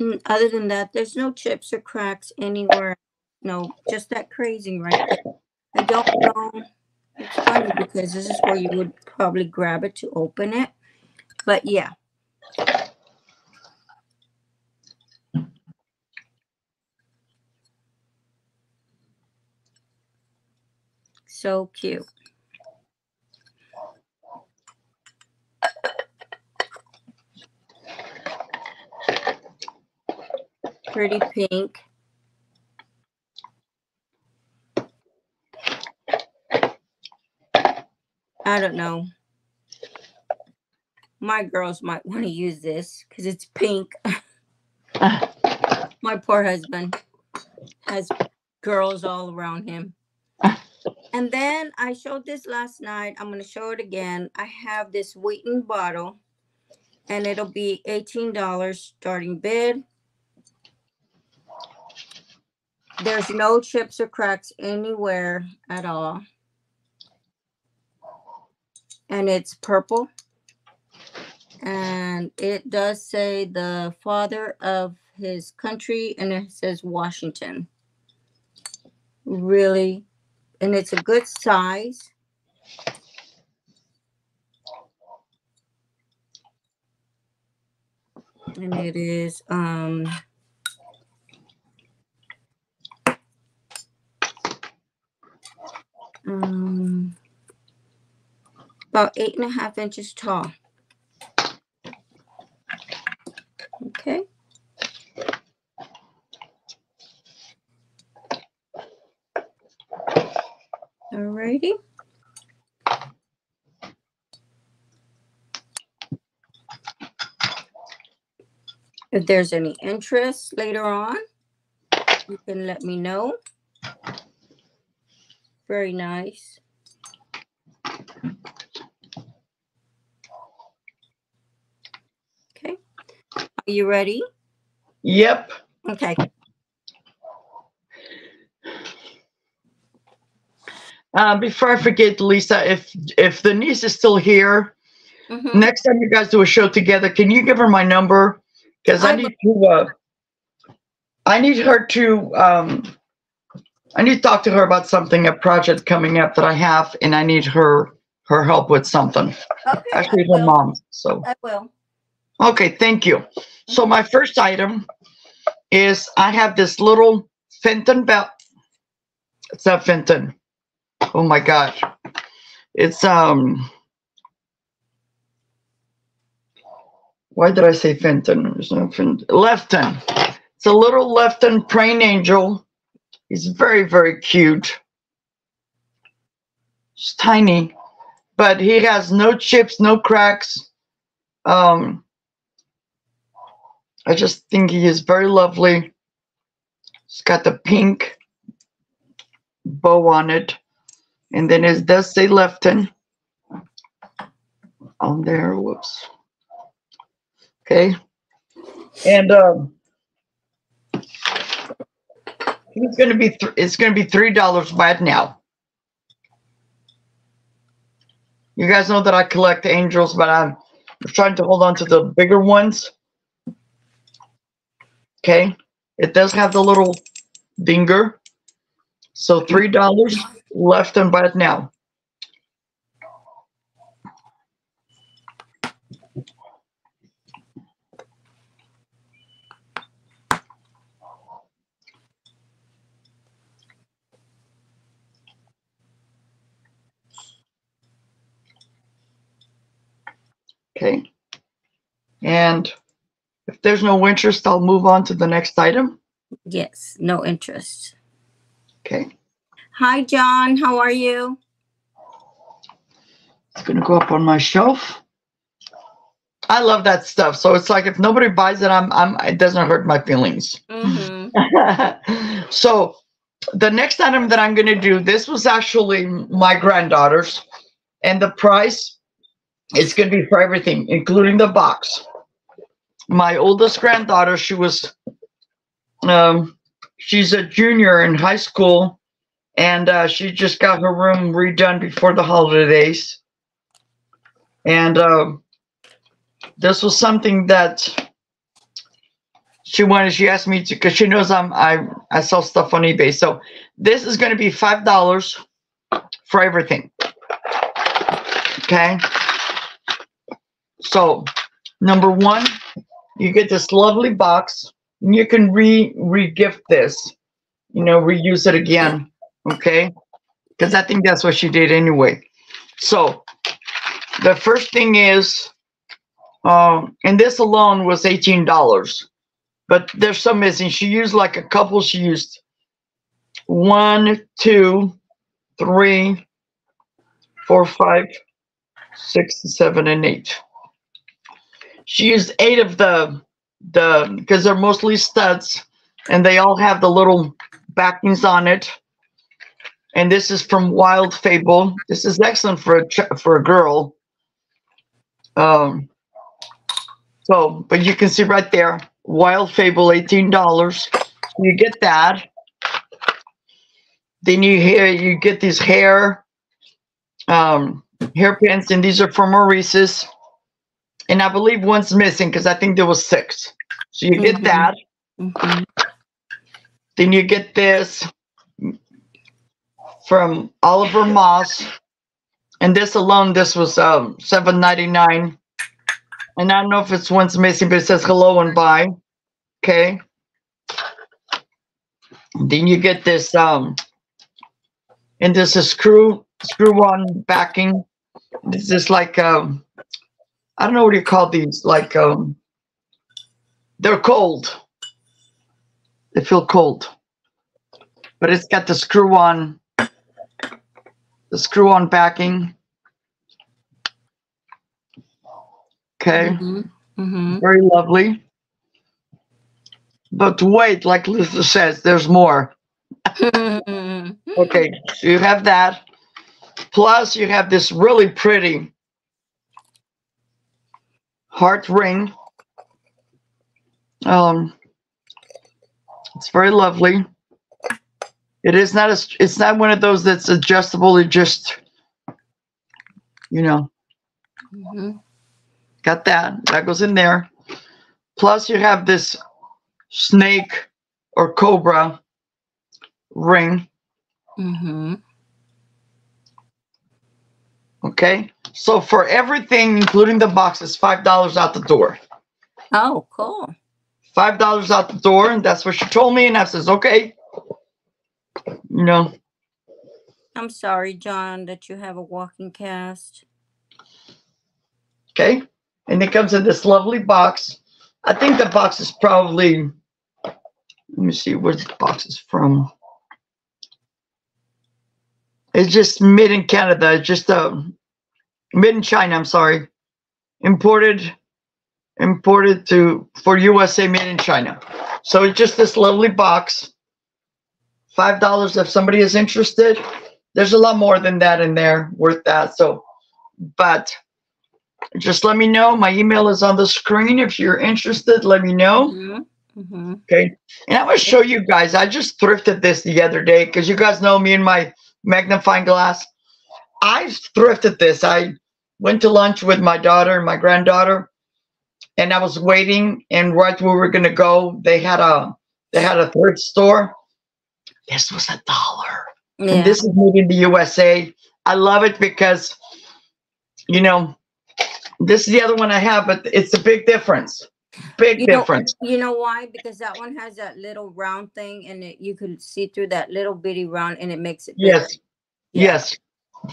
Mm, Other than that, there's no chips or cracks anywhere. No, just that crazing right there. I don't know. It's funny because this is where you would probably grab it to open it. But yeah. So cute. Pretty pink. I don't know. My girls might want to use this because it's pink. (laughs) (laughs) My poor husband has girls all around him. And then I showed this last night. I'm going to show it again. I have this Wheaton bottle and it'll be $18 starting bid. There's no chips or cracks anywhere at all. And it's purple. And it does say the father of his country, and it says Washington. Really, and it's a good size. And it is um um about eight and a half inches tall. Okay. Alrighty. If there's any interest later on, you can let me know. Very nice. Okay. Are you ready? Yep. Okay. Uh, before I forget, Lisa, if if the niece is still here, Mhm. next time you guys do a show together, can you give her my number? Because I I need to. Uh, I need her to. Um, I need to talk to her about something, a project coming up that I have, and I need her her help with something. Okay. I Actually, her will. mom. So I will. okay, thank you. So my first item is I have this little Fenton belt. It's not Fenton. Oh my gosh. It's um why did I say Fenton? There's no Fenton. Lefton. It's a little Lefton praying angel. He's very, very cute. He's tiny, but he has no chips, no cracks. Um I just think he is very lovely. He's got the pink bow on it. And then it does say Lefton on there. Whoops. Okay. And um, it's gonna be th- it's gonna be three dollars right now. You guys know that I collect angels, but I'm trying to hold on to the bigger ones. Okay. It does have the little dinger. So three dollars left and right now. Okay. And if there's no interest, I'll move on to the next item. Yes, no interest. Okay. Hi, John. How are you? It's gonna go up on my shelf. I love that stuff. So it's like if nobody buys it, I'm I'm it doesn't hurt my feelings. Mm-hmm. (laughs) so the next item that I'm gonna do, this was actually my granddaughter's, and the price is gonna be for everything, including the box. My oldest granddaughter, she was um she's a junior in high school and uh, she just got her room redone before the holidays. And um this was something that she wanted. She asked me to because she knows I'm I I sell stuff on eBay. So this is going to be five dollars for everything. Okay. So number one, you get this lovely box. And you can re re-gift this. You know, reuse it again. Okay. Because I think that's what she did anyway. So the first thing is um, and this alone was eighteen dollars, but there's some missing. She used like a couple. She used one, two, three, four, five, six, seven, and eight. She used eight of the the because they're mostly studs, and they all have the little backings on it. And this is from Wild Fable. This is excellent for a ch- for a girl. Um, so, but you can see right there, Wild Fable, $18. You get that. Then you hear you get these hair um hairpins, and these are from Maurice's. And I believe one's missing because I think there was six. So you get Mhm. that. Mm-hmm. Then you get this from Oliver Moss. And this alone, this was um seven ninety nine. And I don't know if it's one's missing, but it says hello and bye. Okay. Then you get this um and this is screw screw on backing. This is like um I don't know what you call these, like um they're cold. They feel cold. But it's got the screw on the screw on backing. Okay, Mm-hmm. Mm-hmm. very lovely. But wait, like Lisa says, there's more. (laughs) Okay, so you have that. Plus, you have this really pretty heart ring. Um, it's very lovely. It is not a. It's not one of those that's adjustable. It just, you know, Mm-hmm. got that. That goes in there. Plus, you have this snake or cobra ring. Mm-hmm. Okay. So for everything, including the boxes, five dollars out the door. Oh, cool. Five dollars out the door, and that's what she told me. And I says, okay. Know, I'm sorry, John, that you have a walking cast. okay. And it comes in this lovely box. I think the box is probably. Let me see where the box is from. It's just made in Canada. It's just uh, made in China. I'm sorry, imported, imported to for USA, made in China. So it's just this lovely box. Five dollars if somebody is interested. There's a lot more than that in there, worth that. So, but just let me know. My email is on the screen. If you're interested, let me know. Mhm, mhm. Okay. And I'm going to show you guys. I just thrifted this the other day because you guys know me and my magnifying glass. I thrifted this. I went to lunch with my daughter and my granddaughter, and I was waiting. And right where we were going to go, they had a they had a thrift store. This was a dollar. Yeah. And this is made in the USA. I love it because, you know, this is the other one I have, but it's a big difference. Big You know- difference. You know why? Because that one has that little round thing and it, you can see through that little bitty round and it makes it. bigger. Yes. Yes.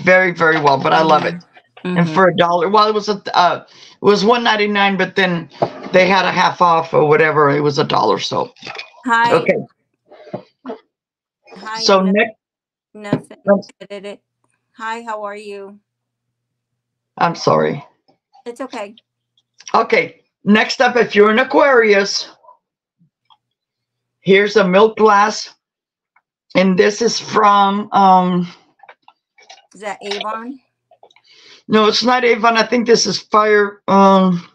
Very, very well. But I love it. And Mhm. for a dollar, well, it was a uh, it was one ninety nine, but then they had a half off or whatever. It was a dollar. So Hi. okay. Hi. So next, nothing. Hi, how are you? I'm sorry. It's okay. Okay. Next up, if you're an Aquarius, here's a milk glass, and this is from um. Is that Avon? No, it's not Avon. I think this is Fire. Um,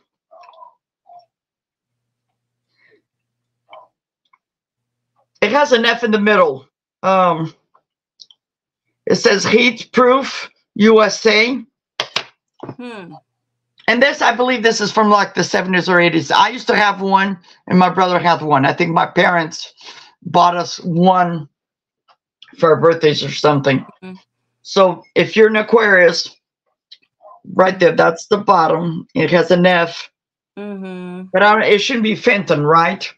it has an F in the middle. Um, it says heat proof USA. Hmm. And this, I believe this is from like the 70s or 80s. I used to have one, and my brother had one. I think my parents bought us one for our birthdays or something. Mhm. So if you're an Aquarius, right there, that's the bottom. It has an F, Mm-hmm. but I don't, it shouldn't be Fenton, right?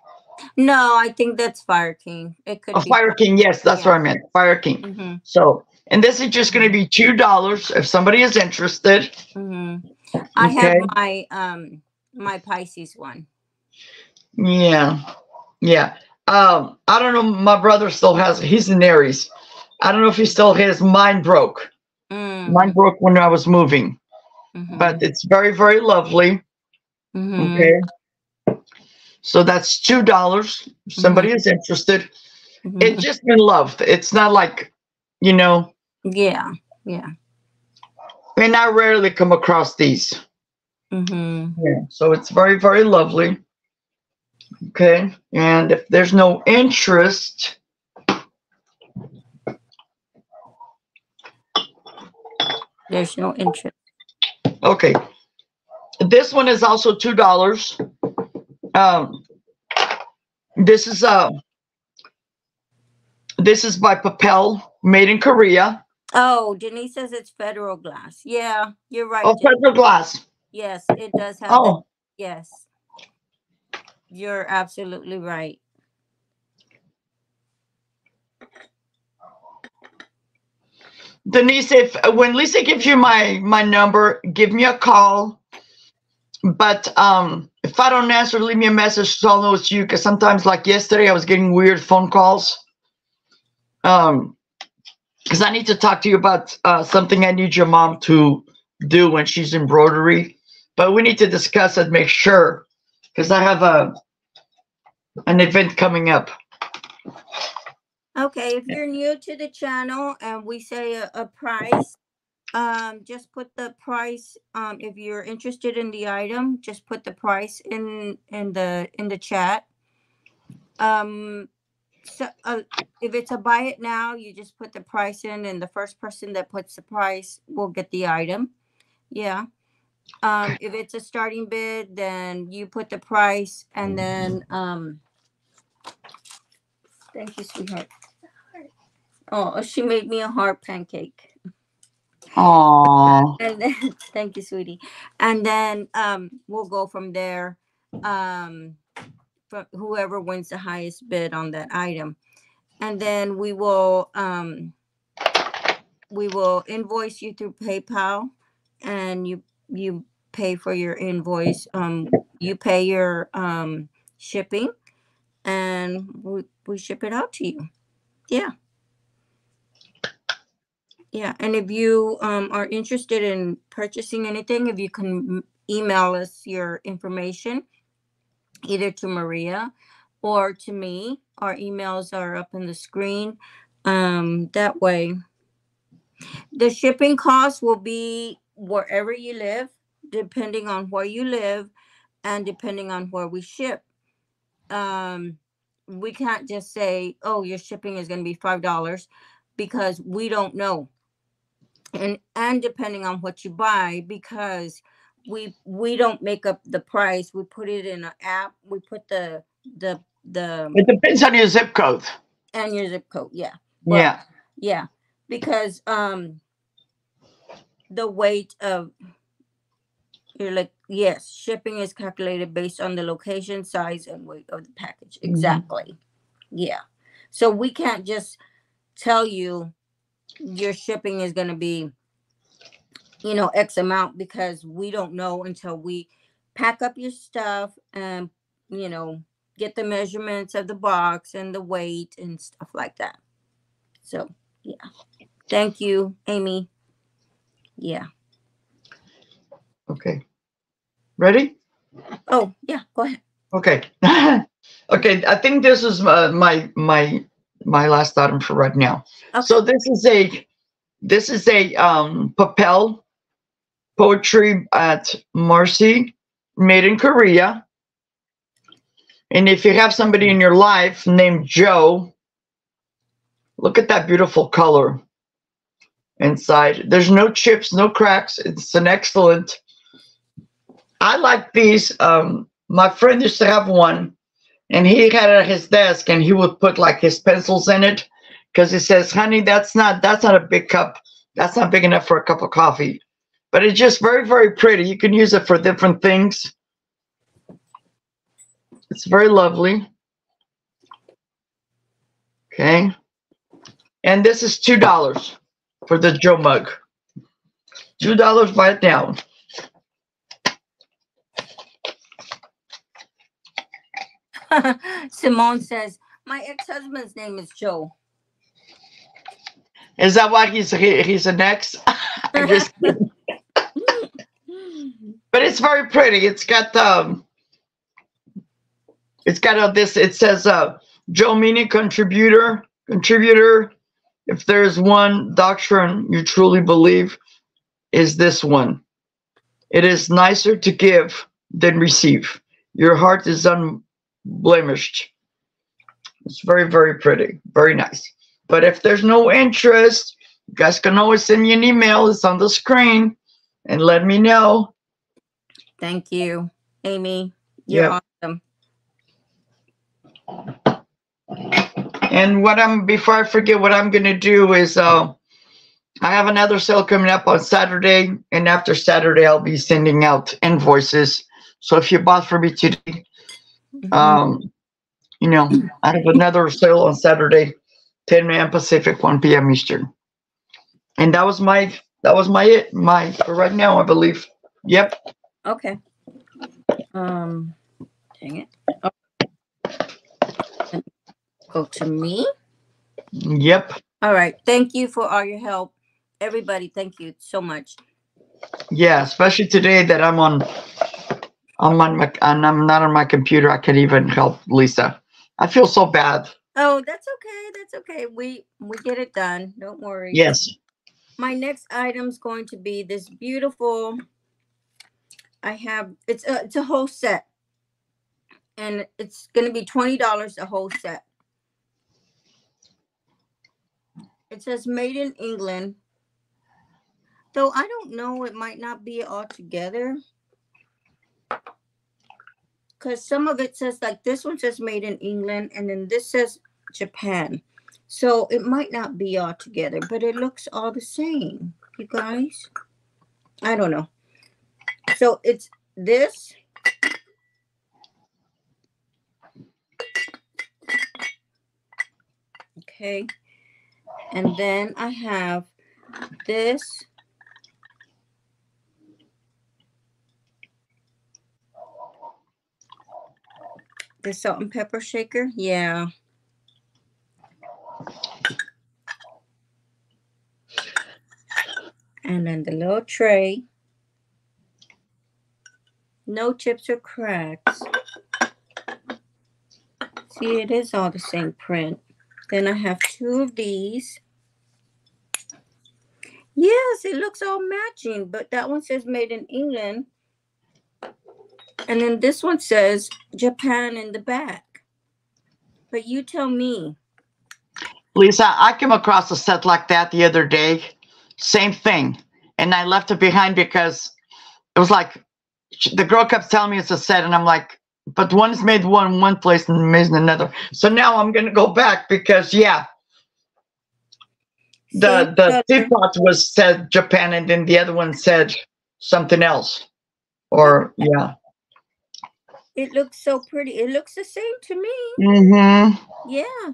No, I think that's Fire King. It could A be. Fire King, yes, that's Yeah. what I meant. Fire King. Mm-hmm. So, and this is just going to be two dollars if somebody is interested. Mm-hmm. I have my um my Pisces one. Yeah, yeah. Um, I don't know. My brother still has. He's an Aries. I don't know if he still has. Mine broke. Mm, Mine broke when I was moving, mhm, but it's very, very lovely. mhm. Okay. So that's two dollars. If somebody is interested, Mhm. it's just in love. It's not like, you know. yeah, yeah. And I rarely come across these. Mm-hmm. Yeah. So it's very, very lovely. Okay. And if there's no interest, There's no interest. okay. This one is also two dollars. Um, this is uh, this is by Papel, made in Korea. Oh, Denise says it's federal glass. Yeah, you're right. Oh, Denise. Federal Glass. Yes, it does have. that. Oh, Yes, you're absolutely right. Denise, if when Lisa gives you my my number, give me a call. But um, if I don't answer, leave me a message so I'll know it's you. Because sometimes, like yesterday, I was getting weird phone calls. Um, because I need to talk to you about uh, something I need your mom to do when she's embroidery. But we need to discuss it, make sure, because I have a an event coming up. Okay, if you're new to the channel and we say a, a price, um, just put the price. Um, if you're interested in the item, just put the price in in the in the chat. Um, so uh, if it's a buy it now, you just put the price in, and the first person that puts the price will get the item. Yeah. Um, if it's a starting bid, then you put the price, and then um. Thank you, sweetheart. Oh, she made me a heart pancake. Aww. And then (laughs) thank you, sweetie. And then um we'll go from there. Um from whoever wins the highest bid on that item. And then we will um we will invoice you through PayPal and you you pay for your invoice. Um you pay your um shipping and we, we ship it out to you. Yeah. Yeah, and if you um, are interested in purchasing anything, if you can email us your information, either to Maria or to me, our emails are up on the screen. Um, that way, the shipping cost will be wherever you live. depending on where you live and depending on where we ship. Um, we can't just say, oh, your shipping is going to be $5 because we don't know. And and depending on what you buy because we we don't make up the price. We put it in an app. We put the the the It depends on your zip code. and your zip code. Yeah. Well, Yeah. Yeah, because um the weight of you're like yes, shipping is calculated based on the location, size, and weight of the package. Mhm. Exactly. Yeah. So we can't just tell you your shipping is going to be you know x amount because we don't know until we pack up your stuff and you know get the measurements of the box and the weight and stuff like that. So, yeah. Thank you, Amy. Yeah. Okay. Ready? Oh, yeah, go ahead. Okay. (laughs) okay. I think this is my my my, my last item for right now. Okay. So this is a this is a um papel poetry at Marcy made in Korea. And if you have somebody in your life named Joe, look at that beautiful color inside. There's no chips, no cracks. It's an excellent. I like these. Um, my friend used to have one, and he had it at his desk, and he would put like his pencils in it because he says, "Honey, that's not that's not a big cup. That's not big enough for a cup of coffee." But it's just very very pretty. You can use it for different things. It's very lovely. Okay. And this is two dollars for the Joe mug. Two dollars, buy it down. (laughs) Simone says, My ex husband's name is Joe. Is that why he's he, he's an ex? (laughs) I'm just kidding. (laughs) but it's very pretty. It's got um, it's got a, this. It says uh, Joe Meany contributor contributor. If there's one doctrine you truly believe, is this one. It is nicer to give than receive. Your heart is unblemished. It's very very pretty, very nice. But if there's no interest, you guys can always send me an email. It's on the screen and let me know. Thank you, Amy. You're Yep. awesome. And what I'm before I forget, what I'm gonna do is uh I have another sale coming up on Saturday, and after Saturday I'll be sending out invoices. So if you bought for me today, Mhm. um, you know, I have another sale on Saturday, 10 a.m. Pacific, 1 p.m. Eastern. And that was my that was my it my for right now, I believe. Yep. Okay. Um, dang it. Oh. Go to me. Yep. All right. Thank you for all your help. Everybody, thank you so much. Yeah, especially today that I'm on on my and I'm not on my computer. I can even help Lisa. I feel so bad. Oh, that's okay. That's okay. We we get it done. Don't worry. Yes. My next item's going to be this beautiful. I have it's a it's a whole set, and it's going to be twenty dollars a whole set. It says made in England. Though I don't know, it might not be all together. Because some of it says like this one says made in England, and then this says Japan. So it might not be all together, but it looks all the same, you guys. I don't know. So it's this. Okay. And then I have this. The salt and pepper shaker. Yeah. And then the little tray. No chips or cracks. See, it is all the same print. Then I have two of these. Yes, it looks all matching, but that one says made in England. And then this one says Japan in the back. But you tell me. Lisa, I came across a set like that the other day. Same thing. And I left it behind because it was like the girl kept telling me it's a set, and I'm like, but one is made one one place and made in another. So now I'm gonna go back because yeah, the the teapot was said Japan, and then the other one said something else. Or yeah. It looks so pretty. It looks the same to me. Mm-hmm. Yeah.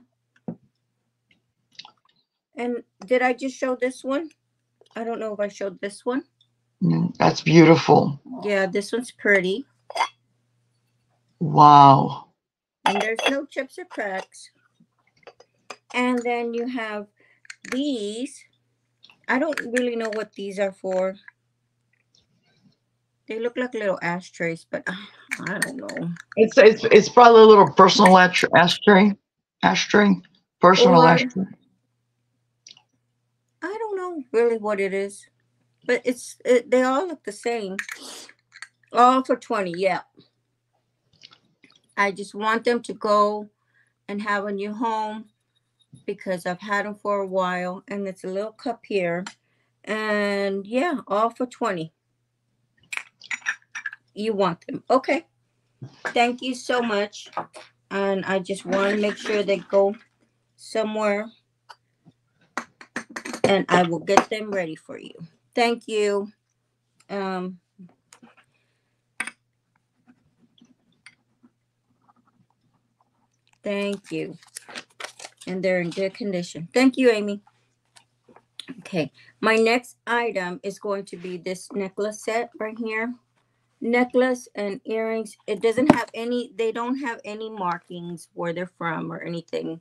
And did I just show this one? I don't know if I showed this one. Mm, That's beautiful. Yeah, this one's pretty. Wow. And there's no chips or cracks. And then you have these. I don't really know what these are for. They look like little ashtrays, but uh, I don't know. It's it's it's probably a little personal ash- ashtray, ashtray, personal Or- ashtray. I don't know really what it is, but it's it, they all look the same. All for 20, yeah. I just want them to go and have a new home because I've had them for a while and it's a little cup here. And yeah, all for 20. You want them. Okay. Thank you so much. And I just want to make sure they go somewhere and I will get them ready for you. Thank you. Um, thank you. And they're in good condition. Thank you, Amy. Okay, my next item is going to be this necklace set right here. Necklace and earrings. It doesn't have any, they don't have any markings where they're from or anything.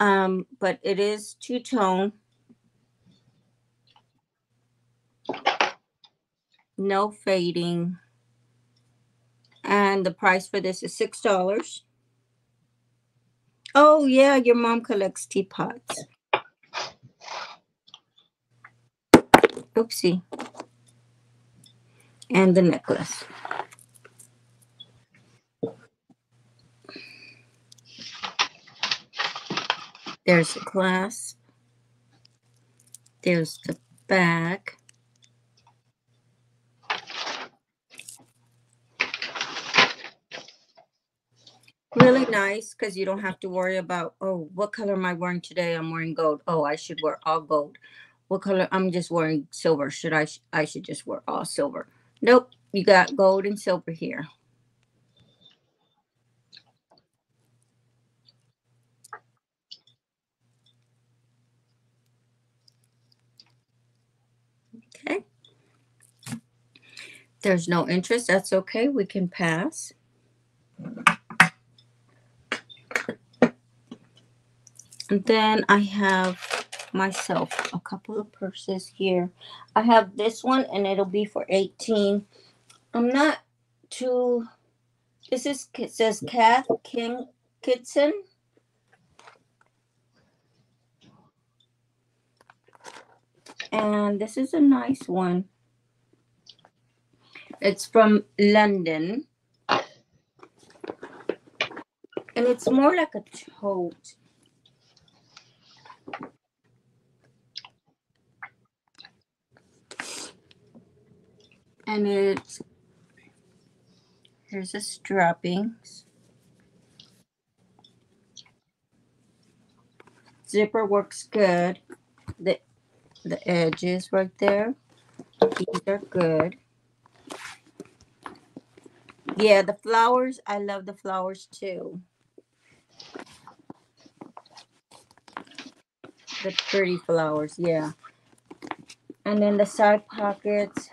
Um, but it is two-tone. no fading. And the price for this is six dollars. Oh yeah, your mom collects teapots. Oopsie. And the necklace. There's the clasp. There's the back. really nice because you don't have to worry about oh what color am i wearing today i'm wearing gold oh i should wear all gold what color i'm just wearing silver should i i should just wear all silver nope you got gold and silver here. Okay. There's no interest that's okay we can pass. And then I have myself a couple of purses here. I have this one and it'll be for 18. I'm not too this is it says Cath King Kitson. And this is a nice one. It's from London. And it's more like a tote. And it's here's the strappings zipper works good. The the edges right there these are good. Yeah the flowers i love the flowers too. The pretty flowers yeah. And then the side pockets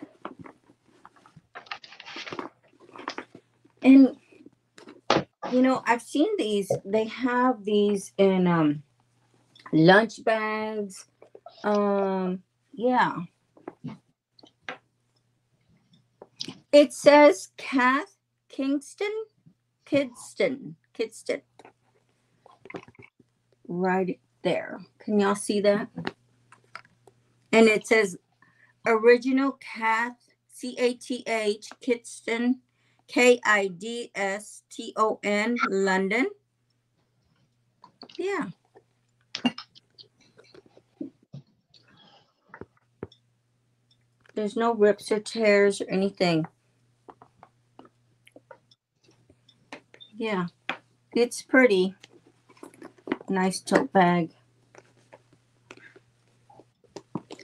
and you know i've seen these they have these in um lunch bags um yeah. It says Cath kingston kidston kidston. Right there. Can y'all see that? And it says original Cath c-a-t-h kidston K I D S T O N, London. Yeah. There's no rips or tears or anything. Yeah, it's pretty. Nice tote bag.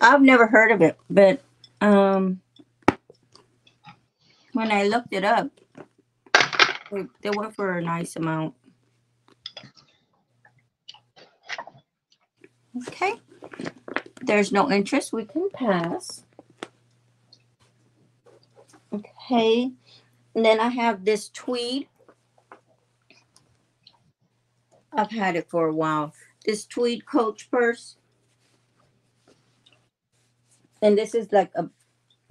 I've never heard of it, but um, when I looked it up, they, went for a nice amount. Okay. There's no interest. We can pass. Okay. And then I have this tweed. I've had it for a while. This tweed coach purse. And this is like a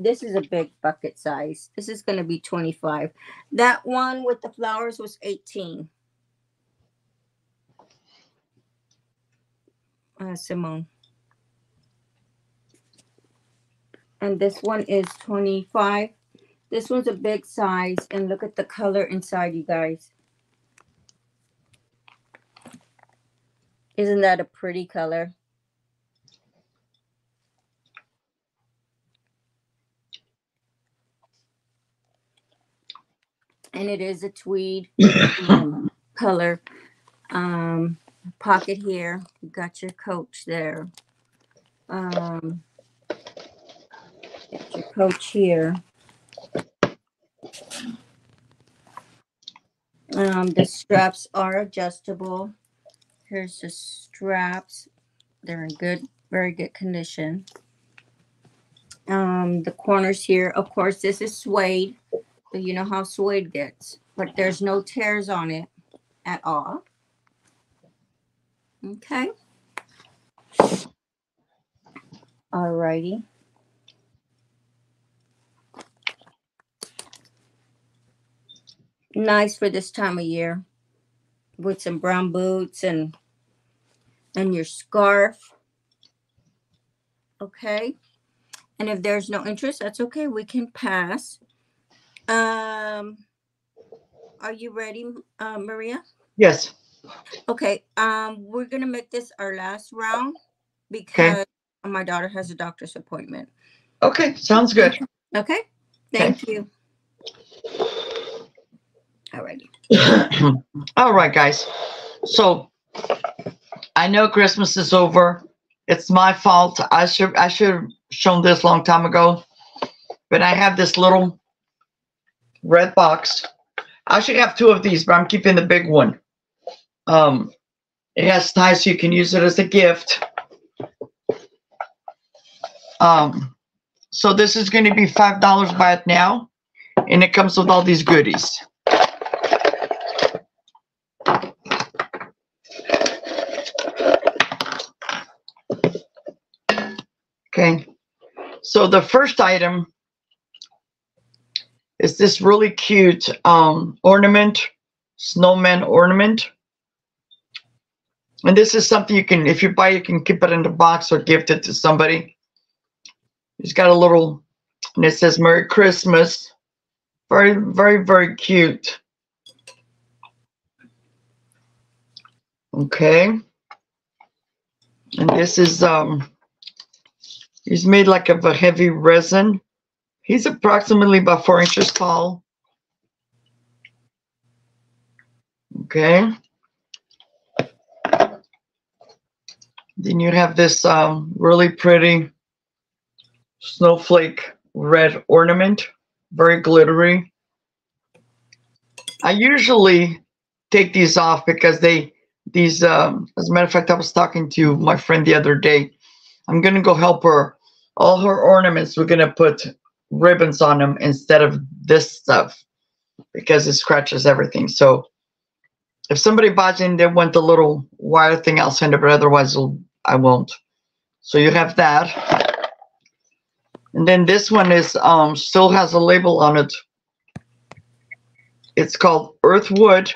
this is a big bucket size. This is going to be 25. That one with the flowers was 18. Uh, Simone. And this one is 25. This one's a big size. And look at the color inside, you guys. Isn't that a pretty color? And it is a tweed (coughs) um, color um, pocket here. You got your coach there. Um, got your coach here. Um, the straps are adjustable. Here's the straps. They're in good, very good condition. Um, the corners here, of course, this is suede. You know how suede gets, but there's no tears on it at all. Okay. Alrighty. Nice for this time of year with some brown boots and and your scarf. Okay. And if there's no interest, that's okay. We can pass. Um, are you ready, uh, Maria? Yes. Okay. Um, we're gonna make this our last round because my daughter has a doctor's appointment. Okay. Sounds good. Okay. Thank you. Alrighty. (clears throat) All right, guys. So I know Christmas is over. It's my fault. I should I should have shown this long time ago. But I have this little red box. I should have two of these, but I'm keeping the big one. Um, it has ties so you can use it as a gift. Um, so this is going to be five dollars buy it now, and it comes with all these goodies. Okay, so the first item is this really cute um, ornament, snowman ornament. And this is something you can, if you buy, you can keep it in the box or gift it to somebody. It's got a little, and it says Merry Christmas. Very, very, very cute. Okay. And this is, um, he's made like of a heavy resin. He's approximately about four inches tall. Okay. Then you have this um, really pretty snowflake red ornament, very glittery. I usually take these off because they, these, um, as a matter of fact, I was talking to my friend the other day. I'm going to go help her. All her ornaments, we're going to put ribbons on them instead of this stuff because it scratches everything. So if somebody buys in, they want the little wire thing, I'll send it, but otherwise I won't. So you have that. And then this one is um still has a label on it. It's called Earthwood.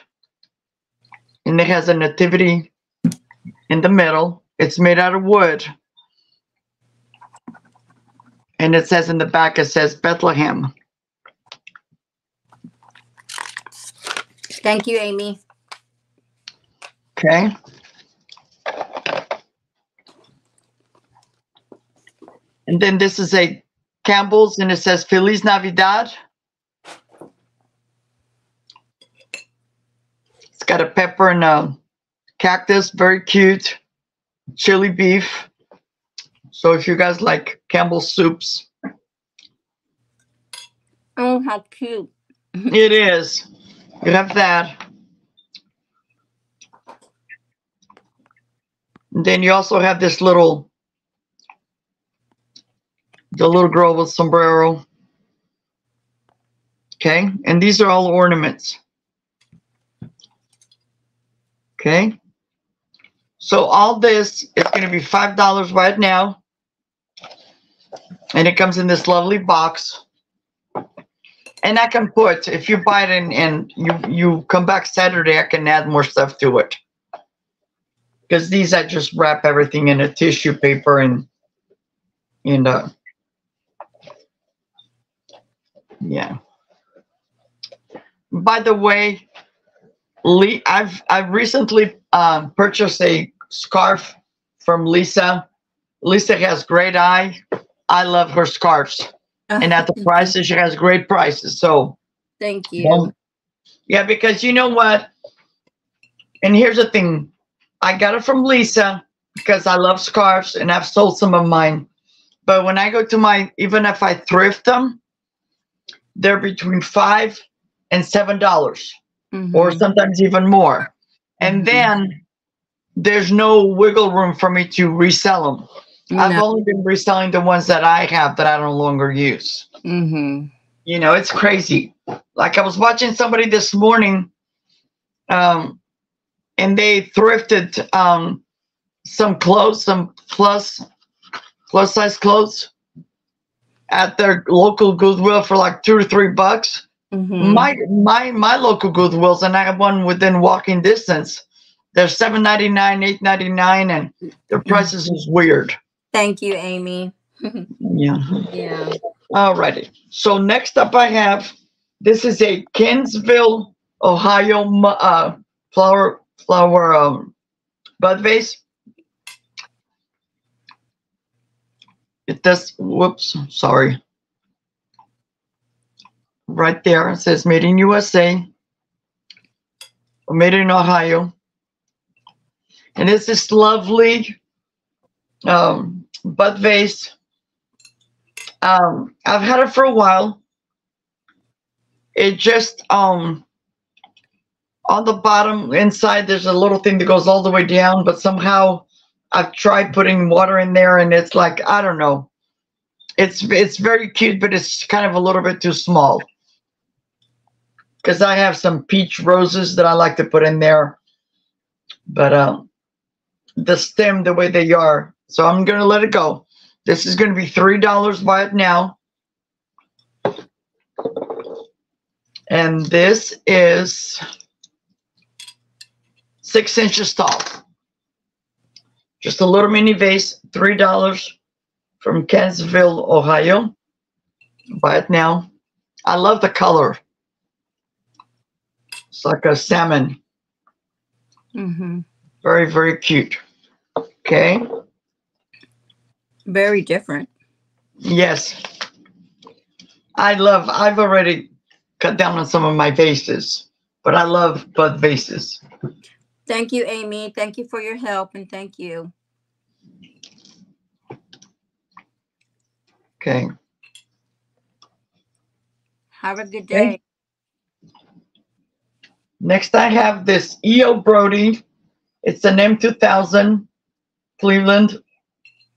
And it has a nativity in the middle. It's made out of wood. And it says in the back, it says Bethlehem. Thank you, Amy. Okay. And then this is a Campbell's and it says Feliz Navidad. It's got a pepper and a cactus, very cute. Chili beef. So if you guys like Campbell's soups, Oh, how cute. (laughs) it is. You have that. And then you also have this little, the little girl with sombrero. Okay, and these are all ornaments. Okay. So all this is going to be $5 right now. And it comes in this lovely box. And I can put, if you buy it and, and you, you come back Saturday, I can add more stuff to it. Because these, I just wrap everything in a tissue paper and, and, uh, yeah. By the way, Lee, I've, I've recently, um, purchased a scarf from Lisa. Lisa has great eye. I love her scarves and at the (laughs) prices, she has great prices. So, Thank you. um, yeah, because you know what? And here's the thing I got it from Lisa because I love scarves and I've sold some of mine. But when I go to my, even if I thrift them, they're between five and seven dollars, or Mhm. sometimes even more. And Mhm. then there's no wiggle room for me to resell them. I've only been reselling the ones that I have that I no longer use. Mhm. You know, it's crazy. Like I was watching somebody this morning, um, and they thrifted um some clothes, some plus plus size clothes at their local Goodwill for like two or three bucks. Mhm. My my my local Goodwills, and I have one within walking distance. They're seven ninety nine, eight ninety nine, and their prices is weird. Thank you, Amy. Yeah. Yeah. All righty. So next up, I have this is a Kinsville, Ohio uh, flower flower um, bud vase. It does. Whoops. Sorry. Right there it says "Made in USA" "Made in Ohio," and it's this lovely um, bud vase. Um, I've had it for a while. It just um on the bottom inside there's a little thing that goes all the way down, but somehow I've tried putting water in there and it's like I don't know. It's it's very cute, but it's kind of a little bit too small. Because I have some peach roses that I like to put in there. But um the stem the way they are. So I'm gonna let it go. This is going to be three dollars. Buy it now. And this is six inches tall. Just a little mini vase, three dollars from Kansasville, Ohio. Buy it now. I love the color. It's like a salmon. Mhm. Very, very cute. Okay. Very different. Yes. I love, I've already cut down on some of my vases, but I love bud vases. Thank you, Amy. Thank you for your help and thank you. Okay. Have a good day. Next, I have this E.O. Brody. It's an M2000 Cleveland,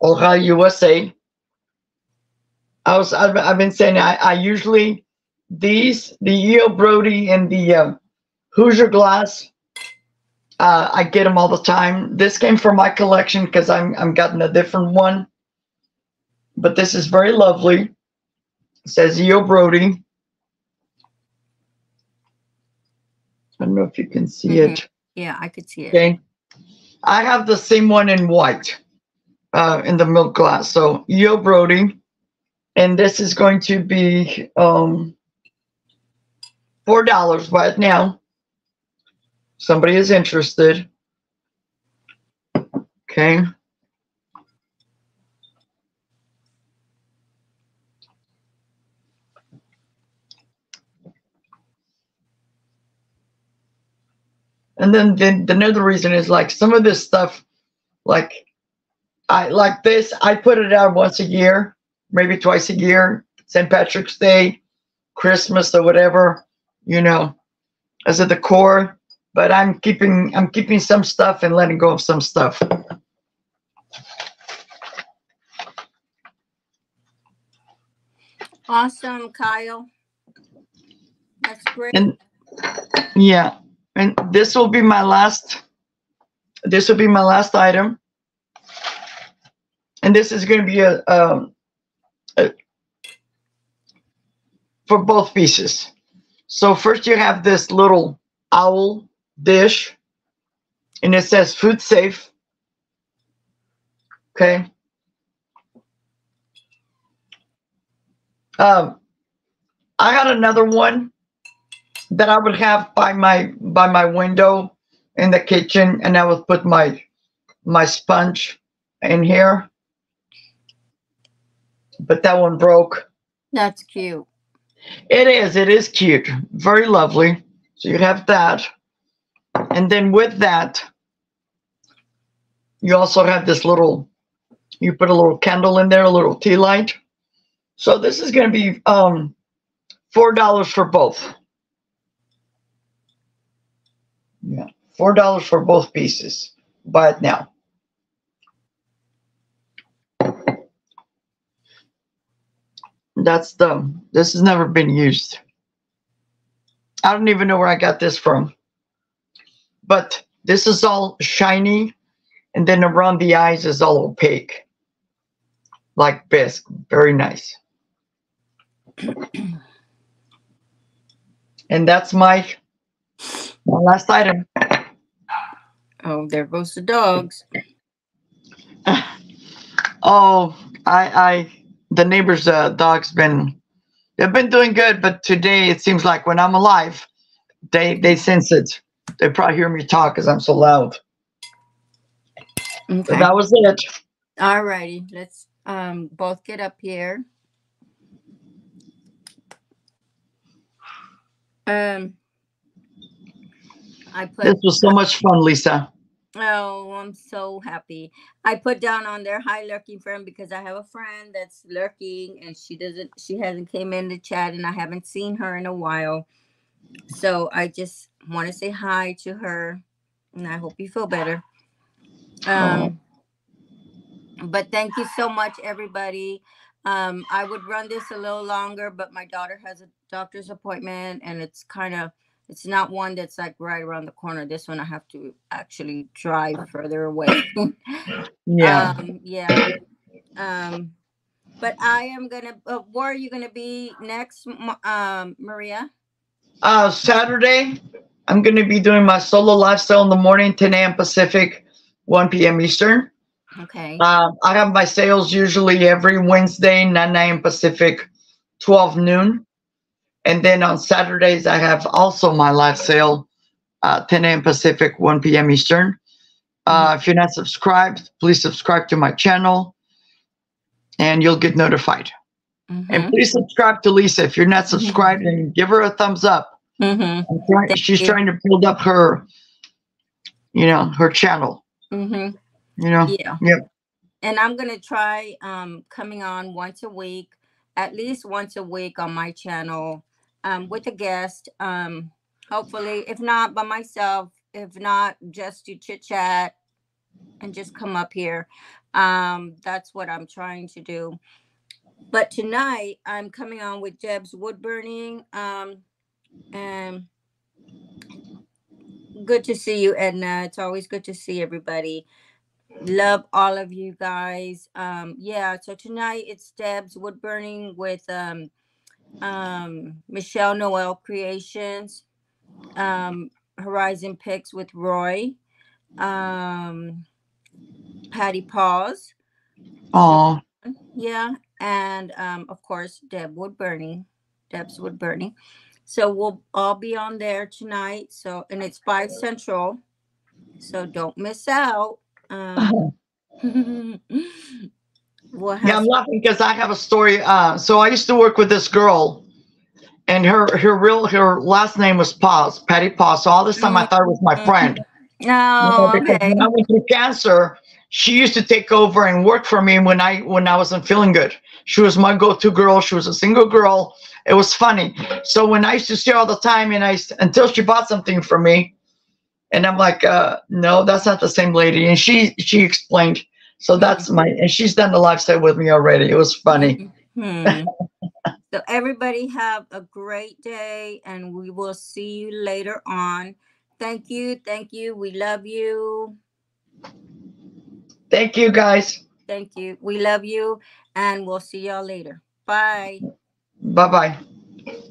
Ohio, USA. I was, I've, I've been saying, I, I usually, these, the E.O. Brody and the uh, Hoosier Glass, uh, I get them all the time. This came from my collection because I'm, I'm getting a different one. But this is very lovely. It says E.O. Brody. I don't know if you can see Mhm. it. Yeah, I could see it. Okay. I have the same one in white uh, in the milk glass. So E.O. Brody. And this is going to be um, $4 right now. somebody is interested. Okay. And then, then another reason is like some of this stuff, like I like this, I put it out once a year, maybe twice a year, St. Patrick's Day, Christmas or whatever, you know, as a decor. But I'm keeping I'm keeping some stuff and letting go of some stuff. Awesome, Kyle. That's great. And yeah, and this will be my last. This will be my last item. And this is going to be a, um, a for both pieces. So first you have this little owl dish, and it says food safe. Okay. Um, I got another one that I would have by my by my window in the kitchen, and I would put my my sponge in here. But that one broke. That's cute. It is. It is cute. Very lovely. So you have that, and then with that, you also have this little. You put a little candle in there, a little tea light. So this is going to be um, four dollars for both. Yeah, four dollars for both pieces. Buy it now. That's the. This has never been used. I don't even know where I got this from. But this is all shiny, and then around the eyes is all opaque, like bisque. Very nice. (clears throat) and that's my my last item. Oh, there goes the dogs. (laughs) Oh, I, I, the neighbors' uh, dog's been, they've been doing good, but today it seems like when I'm alive, they they sense it. They probably hear me talk because I'm so loud. Okay. that was it. All righty. Let's um both get up here. Um I put This was so much fun, Lisa. Oh, I'm so happy. I put down on there hi lurking friend because I have a friend that's lurking and she doesn't she hasn't came in to chat and I haven't seen her in a while. So I just want to say hi to her and I hope you feel better. Um but thank you so much everybody. Um I would run this a little longer but my daughter has a doctor's appointment and it's kind of it's not one that's like right around the corner. This one I have to actually drive further away. (laughs) Yeah. Um, yeah. Um, but I am gonna. Uh, where are you gonna be next, um, Maria? Uh, Saturday, I'm going to be doing my solo lifestyle in the morning, 10 a.m. Pacific, 1 p.m. Eastern. Okay. Um, I have my sales usually every Wednesday, 9 a.m. Pacific, 12 noon. And then on Saturdays, I have also my live sale, uh, 10 a.m. Pacific, 1 p.m. Eastern. Uh, if you're not subscribed, please subscribe to my channel and you'll get notified. And Mhm, please subscribe to Lisa. If you're not subscribed, and give her a thumbs up. mhm, trying- she's you. trying to build up her, you know, her channel. mhm. You know, Yeah. Yep. And I'm gonna try um coming on once a week, at least once a week on my channel, um, with a guest. Um, hopefully, if not by myself, if not just to chit chat and just come up here. Um, that's what I'm trying to do. But tonight I'm coming on with Deb's wood burning. Um, and good to see you, Edna. It's always good to see everybody. Love all of you guys. Um, yeah, so tonight it's Deb's wood burning with um um Michelle Noel Creations, um Horizon Picks with Roy, um Patty Paws, oh, yeah, and um of course Deb Wood Burning, Deb's Wood Burning. So we'll all be on there tonight. So and it's five central. So don't miss out. Um, (laughs) (laughs) we'll Yeah, I'm laughing because I have a story. Uh, so I used to work with this girl, and her her real her last name was Paz, Patty Paz. So all this time I thought it was my friend. You know, Oh, okay. when I went through cancer, she used to take over and work for me when I when I wasn't feeling good. She was my go-to girl. She was a single girl. It was funny. So when I used to see her all the time, and I until she bought something for me, and I'm like, uh, no, that's not the same lady. And she she explained. So that's my and she's done the live lifestyle with me already. It was funny. Hmm. so everybody have a great day and we will see you later on. Thank you. Thank you. We love you. Thank you guys. Thank you. We love you and we'll see y'all later. Bye. Bye bye.